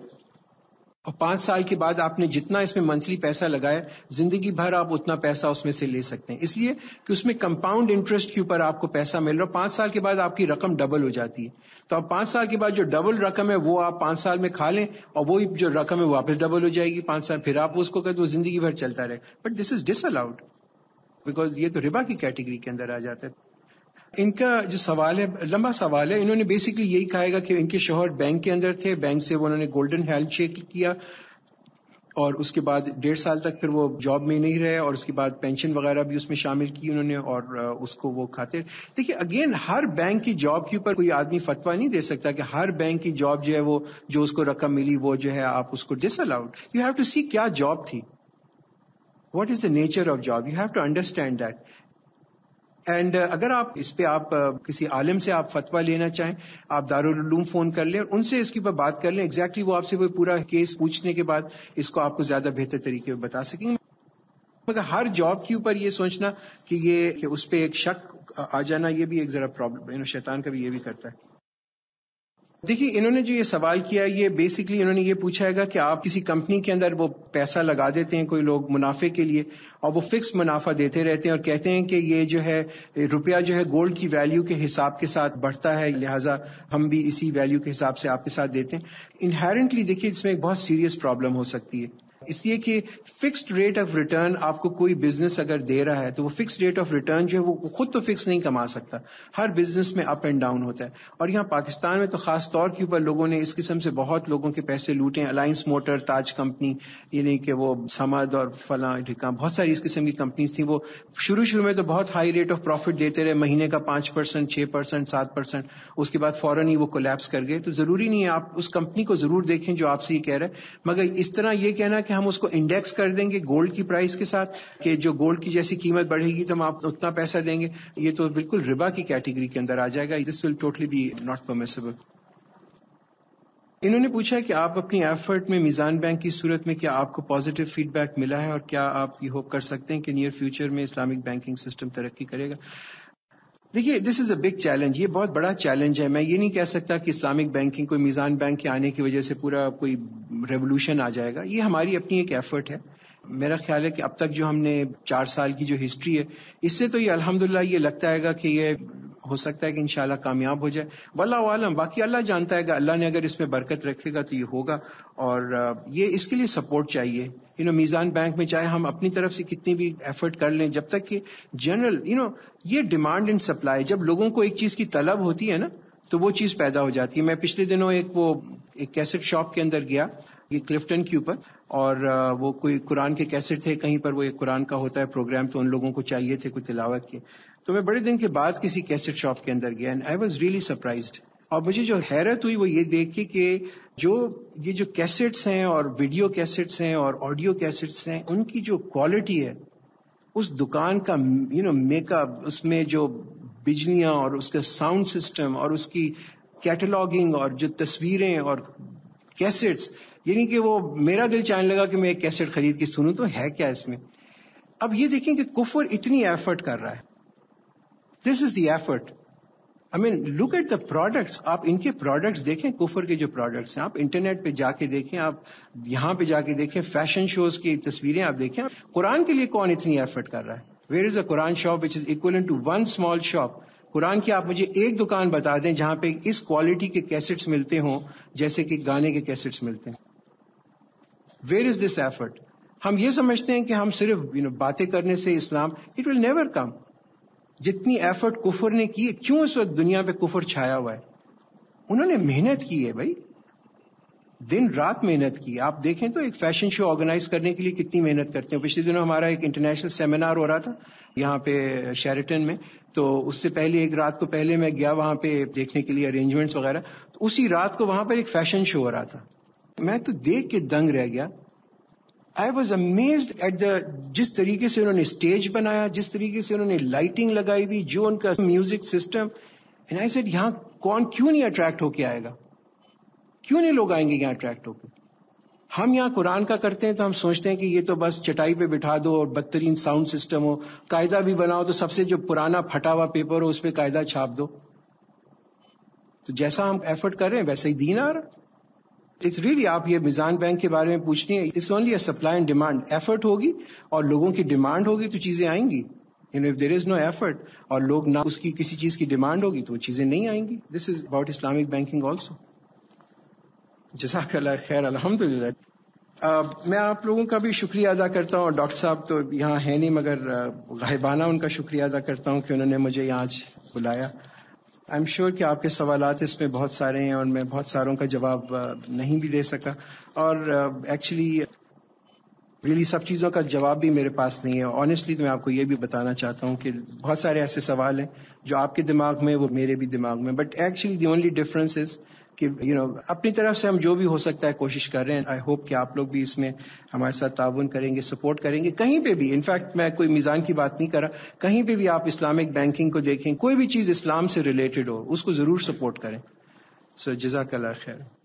और पाँच साल के बाद आपने जितना इसमें मंथली पैसा लगाया ज़िंदगी भर आप उतना पैसा उसमें से ले सकते हैं। इसलिए कि उसमें कंपाउंड इंटरेस्ट के ऊपर आपको पैसा मिल रहा है पाँच साल के बाद आपकी रकम डबल हो जाती है। तो अब पाँच साल के बाद जो डबल रकम है वो आप पाँच साल में खा लें और वो जो रकम है वापस डबल हो जाएगी पाँच साल। फिर आप उसको कहते वो ज़िंदगी भर चलता रहे। But this is disallowed because ये तो रिबा की कैटेगरी के अंदर आ जाता है। इनका जो सवाल है, लंबा सवाल है। इन्होंने बेसिकली यही कहेगा कि इनके शोहर बैंक के अंदर थे। बैंक से वो उन्होंने गोल्डन हेल्थ चेक किया और उसके बाद डेढ़ साल तक फिर वो जॉब में नहीं रहे और उसके बाद पेंशन वगैरह भी उसमें शामिल की उन्होंने और उसको वो खाते। देखिए अगेन हर बैंक की जॉब के ऊपर कोई आदमी फतवा नहीं दे सकता कि हर बैंक की जॉब जो है वो, जो उसको रकम मिली, वो जो है आप उसको disallowed you have to see क्या जॉब थी। What is the nature of job you have to understand that and uh, अगर आप इस पे आप uh, किसी आलिम से आप फतवा लेना चाहें आप दारूम फ़ोन कर लें उनसे इसके ऊपर बात कर लें। एग्जैक्टली वो आपसे पूरा केस पूछने के बाद इसको आपको ज़्यादा बेहतर तरीके से बता सकेंगे। मगर हर जॉब के ऊपर ये सोचना कि ये कि उस पर एक शक आ जाना ये भी एक जरा प्रॉब्लम शैतान का भी ये भी करता है। देखिए, इन्होंने जो ये सवाल किया, ये बेसिकली इन्होंने ये पूछा है कि आप किसी कंपनी के अंदर वो पैसा लगा देते हैं कोई लोग मुनाफे के लिए और वो फिक्स मुनाफा देते रहते हैं और कहते हैं कि ये जो है, रुपया जो है गोल्ड की वैल्यू के हिसाब के साथ बढ़ता है, लिहाजा हम भी इसी वैल्यू के हिसाब से आपके साथ देते हैं। इनहेरेंटली देखिए, इसमें एक बहुत सीरियस प्रॉब्लम हो सकती है। इसलिए कि फिक्स्ड रेट ऑफ़ रिटर्न आपको कोई बिज़नेस अगर दे रहा है तो वो फिक्स्ड रेट ऑफ़ रिटर्न जो है, वो खुद तो फिक्स नहीं कमा सकता। हर बिज़नेस में अप एंड डाउन होता है। और यहाँ पाकिस्तान में तो खास तौर के ऊपर लोगों ने इस किस्म से बहुत लोगों के पैसे लूटे अलायंस मोटर ताज कंपनी यानी कि वो समद और फला बहुत सारी इस किस्म की कंपनीज़ थी। वो शुरू शुरू में तो बहुत हाई रेट ऑफ़ प्रॉफिट देते रहे। महीने का पाँच परसेंट, छह परसेंट, सात परसेंट। उसके बाद फ़ौरन ही वो कोलैप्स कर गए। तो ज़रूरी नहीं है, आप उस कंपनी को ज़रूर देखें जो आपसे ये कह रहे हैं। मगर इस तरह ये कहना कि हम उसको इंडेक्स कर देंगे गोल्ड की प्राइस के साथ कि जो गोल्ड की जैसी कीमत बढ़ेगी तो हम आप उतना पैसा देंगे। ये तो बिल्कुल रिबा की कैटेगरी के अंदर आ जाएगा। This will totally be not permissible इन्होंने पूछा कि आप अपनी एफर्ट में मिजान बैंक की सूरत में क्या आपको पॉजिटिव फीडबैक मिला है और क्या आप ये होप कर सकते हैं कि नियर फ्यूचर में इस्लामिक बैंकिंग सिस्टम तरक्की करेगा? देखिए this is a big challenge ये बहुत बड़ा चैलेंज है। मैं ये नहीं कह सकता कि इस्लामिक बैंकिंग कोई मीज़ान बैंक के आने की वजह से पूरा कोई रेवोल्यूशन आ जाएगा। ये हमारी अपनी एक एफर्ट है। मेरा ख्याल है कि अब तक जो हमने चार साल की जो हिस्ट्री है, इससे तो ये अल्हम्दुलिल्लाह ये लगता है कि ये हो सकता है कि इंशाल्लाह कामयाब हो जाए। वल्ला बाकी अल्लाह जानता है अल्लाह ने अगर इसमें बरकत रखेगा तो ये होगा। और ये इसके लिए सपोर्ट चाहिए। यू नो मीज़ान बैंक में चाहे हम अपनी तरफ़ से कितनी भी एफर्ट कर लें, जब तक कि जनरल यू नो ये डिमांड एंड सप्लाई जब लोगों को एक चीज़ की तलब होती है ना तो वो चीज़ पैदा हो जाती है। मैं पिछले दिनों एक वो, एक कैसेट शॉप के अंदर गया, ये क्लिफ्टन के ऊपर, और वो कोई कुरान के कैसेट थे, कहीं पर वो एक कुरान का होता है प्रोग्राम तो उन लोगों को चाहिए थे कुछ तिलावत के तो मैं बड़े दिन के बाद किसी कैसेट शॉप के अंदर गया and I was really surprise और मुझे जो हैरत हुई वो ये देख के कि जो, ये जो कैसेट्स हैं और वीडियो कैसेट्स हैं और ऑडियो कैसेट्स हैं, उनकी जो क्वालिटी है, उस दुकान का यू नो मेकअप उसमें जो बिजलियाँ और उसका साउंड सिस्टम और उसकी कैटलॉगिंग और जो तस्वीरें और कैसेट्स, यानी कि वो मेरा दिल चाहने लगा कि मैं एक कैसेट खरीद के सुनूं तो है क्या इसमें? अब ये देखें कि कुफर इतनी एफर्ट कर रहा है। This is the effort I mean look at the products आप इनके प्रोडक्ट्स देखें, कुफर के जो प्रोडक्ट्स हैं, आप इंटरनेट पे जाके देखें, आप यहाँ पे जाके देखें फ़ैशन शोज़ की तस्वीरें आप देखें कुरान के लिए कौन इतनी एफर्ट कर रहा है? Where is a Quran shop which is equal to one small shop Quran की आप मुझे एक दुकान बता दें जहाँ पे इस क्वालिटी के कैसेट्स मिलते हों, जैसे कि गाने के कैसेट्स मिलते हैं। वेयर इज़ दिस एफर्ट हम ये समझते हैं कि हम सिर्फ़ यू नो बातें करने से Islam it will never come जितनी एफर्ट कुफर ने की क्यों इस वक्त दुनिया पे कुफर छाया हुआ है? उन्होंने मेहनत की है भाई। दिन रात मेहनत की। आप देखें तो एक फ़ैशन शो ऑर्गेनाइज करने के लिए कितनी मेहनत करते हैं। पिछले दिनों हमारा एक इंटरनेशनल सेमिनार हो रहा था यहाँ पे शेरिटन में। तो उससे पहले, एक रात को पहले मैं गया वहाँ पे देखने के लिए अरेंजमेंट्स वगैरह। तो उसी रात को वहाँ पर एक फ़ैशन शो हो रहा था। मैं तो देख के दंग रह गया। I was amaze at the जिस तरीके से उन्होंने स्टेज बनाया, जिस तरीके से उन्होंने लाइटिंग लगाई हुई, जो उनका music system and I said यहाँ कौन क्यों नहीं अट्रैक्ट होके आएगा? क्यों नहीं लोग आएँगे यहाँ अट्रैक्ट होकर हम यहाँ कुरान का करते हैं तो हम सोचते हैं कि ये तो बस चटाई पे बिठा दो और बदतरीन साउंड सिस्टम हो। कायदा भी बनाओ तो सबसे जो पुराना फटा हुआ पेपर हो, उस पर कायदा छाप दो। तो जैसा हम एफर्ट कर रहे हैं, वैसे ही दीन आ रहा इट्स रियली आप ये मिजान बैंक के बारे में पूछनी है it's only a supply and demand effort होगी और लोगों की डिमांड होगी तो चीज़ें आएँगी। You know if there is no effort और लोग ना उसकी किसी चीज़ की डिमांड होगी तो चीज़ें नहीं आएँगी। This is about Islamic banking also जजाक खैर अलहमदुल्ला Uh, मैं आप लोगों का भी शुक्रिया अदा करता हूँ डॉक्टर साहब तो यहाँ है नहीं मगर गाहिबाना उनका शुक्रिया अदा करता हूँ कि उन्होंने मुझे यहाँ आज बुलाया। आई एम श्योर कि आपके सवाल इसमें बहुत सारे हैं और मैं बहुत सारों का जवाब नहीं भी दे सका। और एक्चुअली रियली सब चीज़ों का जवाब भी मेरे पास नहीं है। ऑनेस्टली तो मैं आपको ये भी बताना चाहता हूँ कि बहुत सारे ऐसे सवाल हैं जो आपके दिमाग में, वो मेरे भी दिमाग में but actually the only difference is कि यू you नो know, अपनी तरफ़ से हम जो भी हो सकता है कोशिश कर रहे हैं। आई होप कि आप लोग भी इसमें हमारे साथ ताउन करेंगे सपोर्ट करेंगे। कहीं पे भी इनफैक्ट मैं कोई मिजान की बात नहीं कर रहा। कहीं पे भी आप इस्लामिक बैंकिंग को देखें कोई भी चीज़ इस्लाम से रिलेटेड हो उसको ज़रूर सपोर्ट करें। सो so, जजाकला खैर।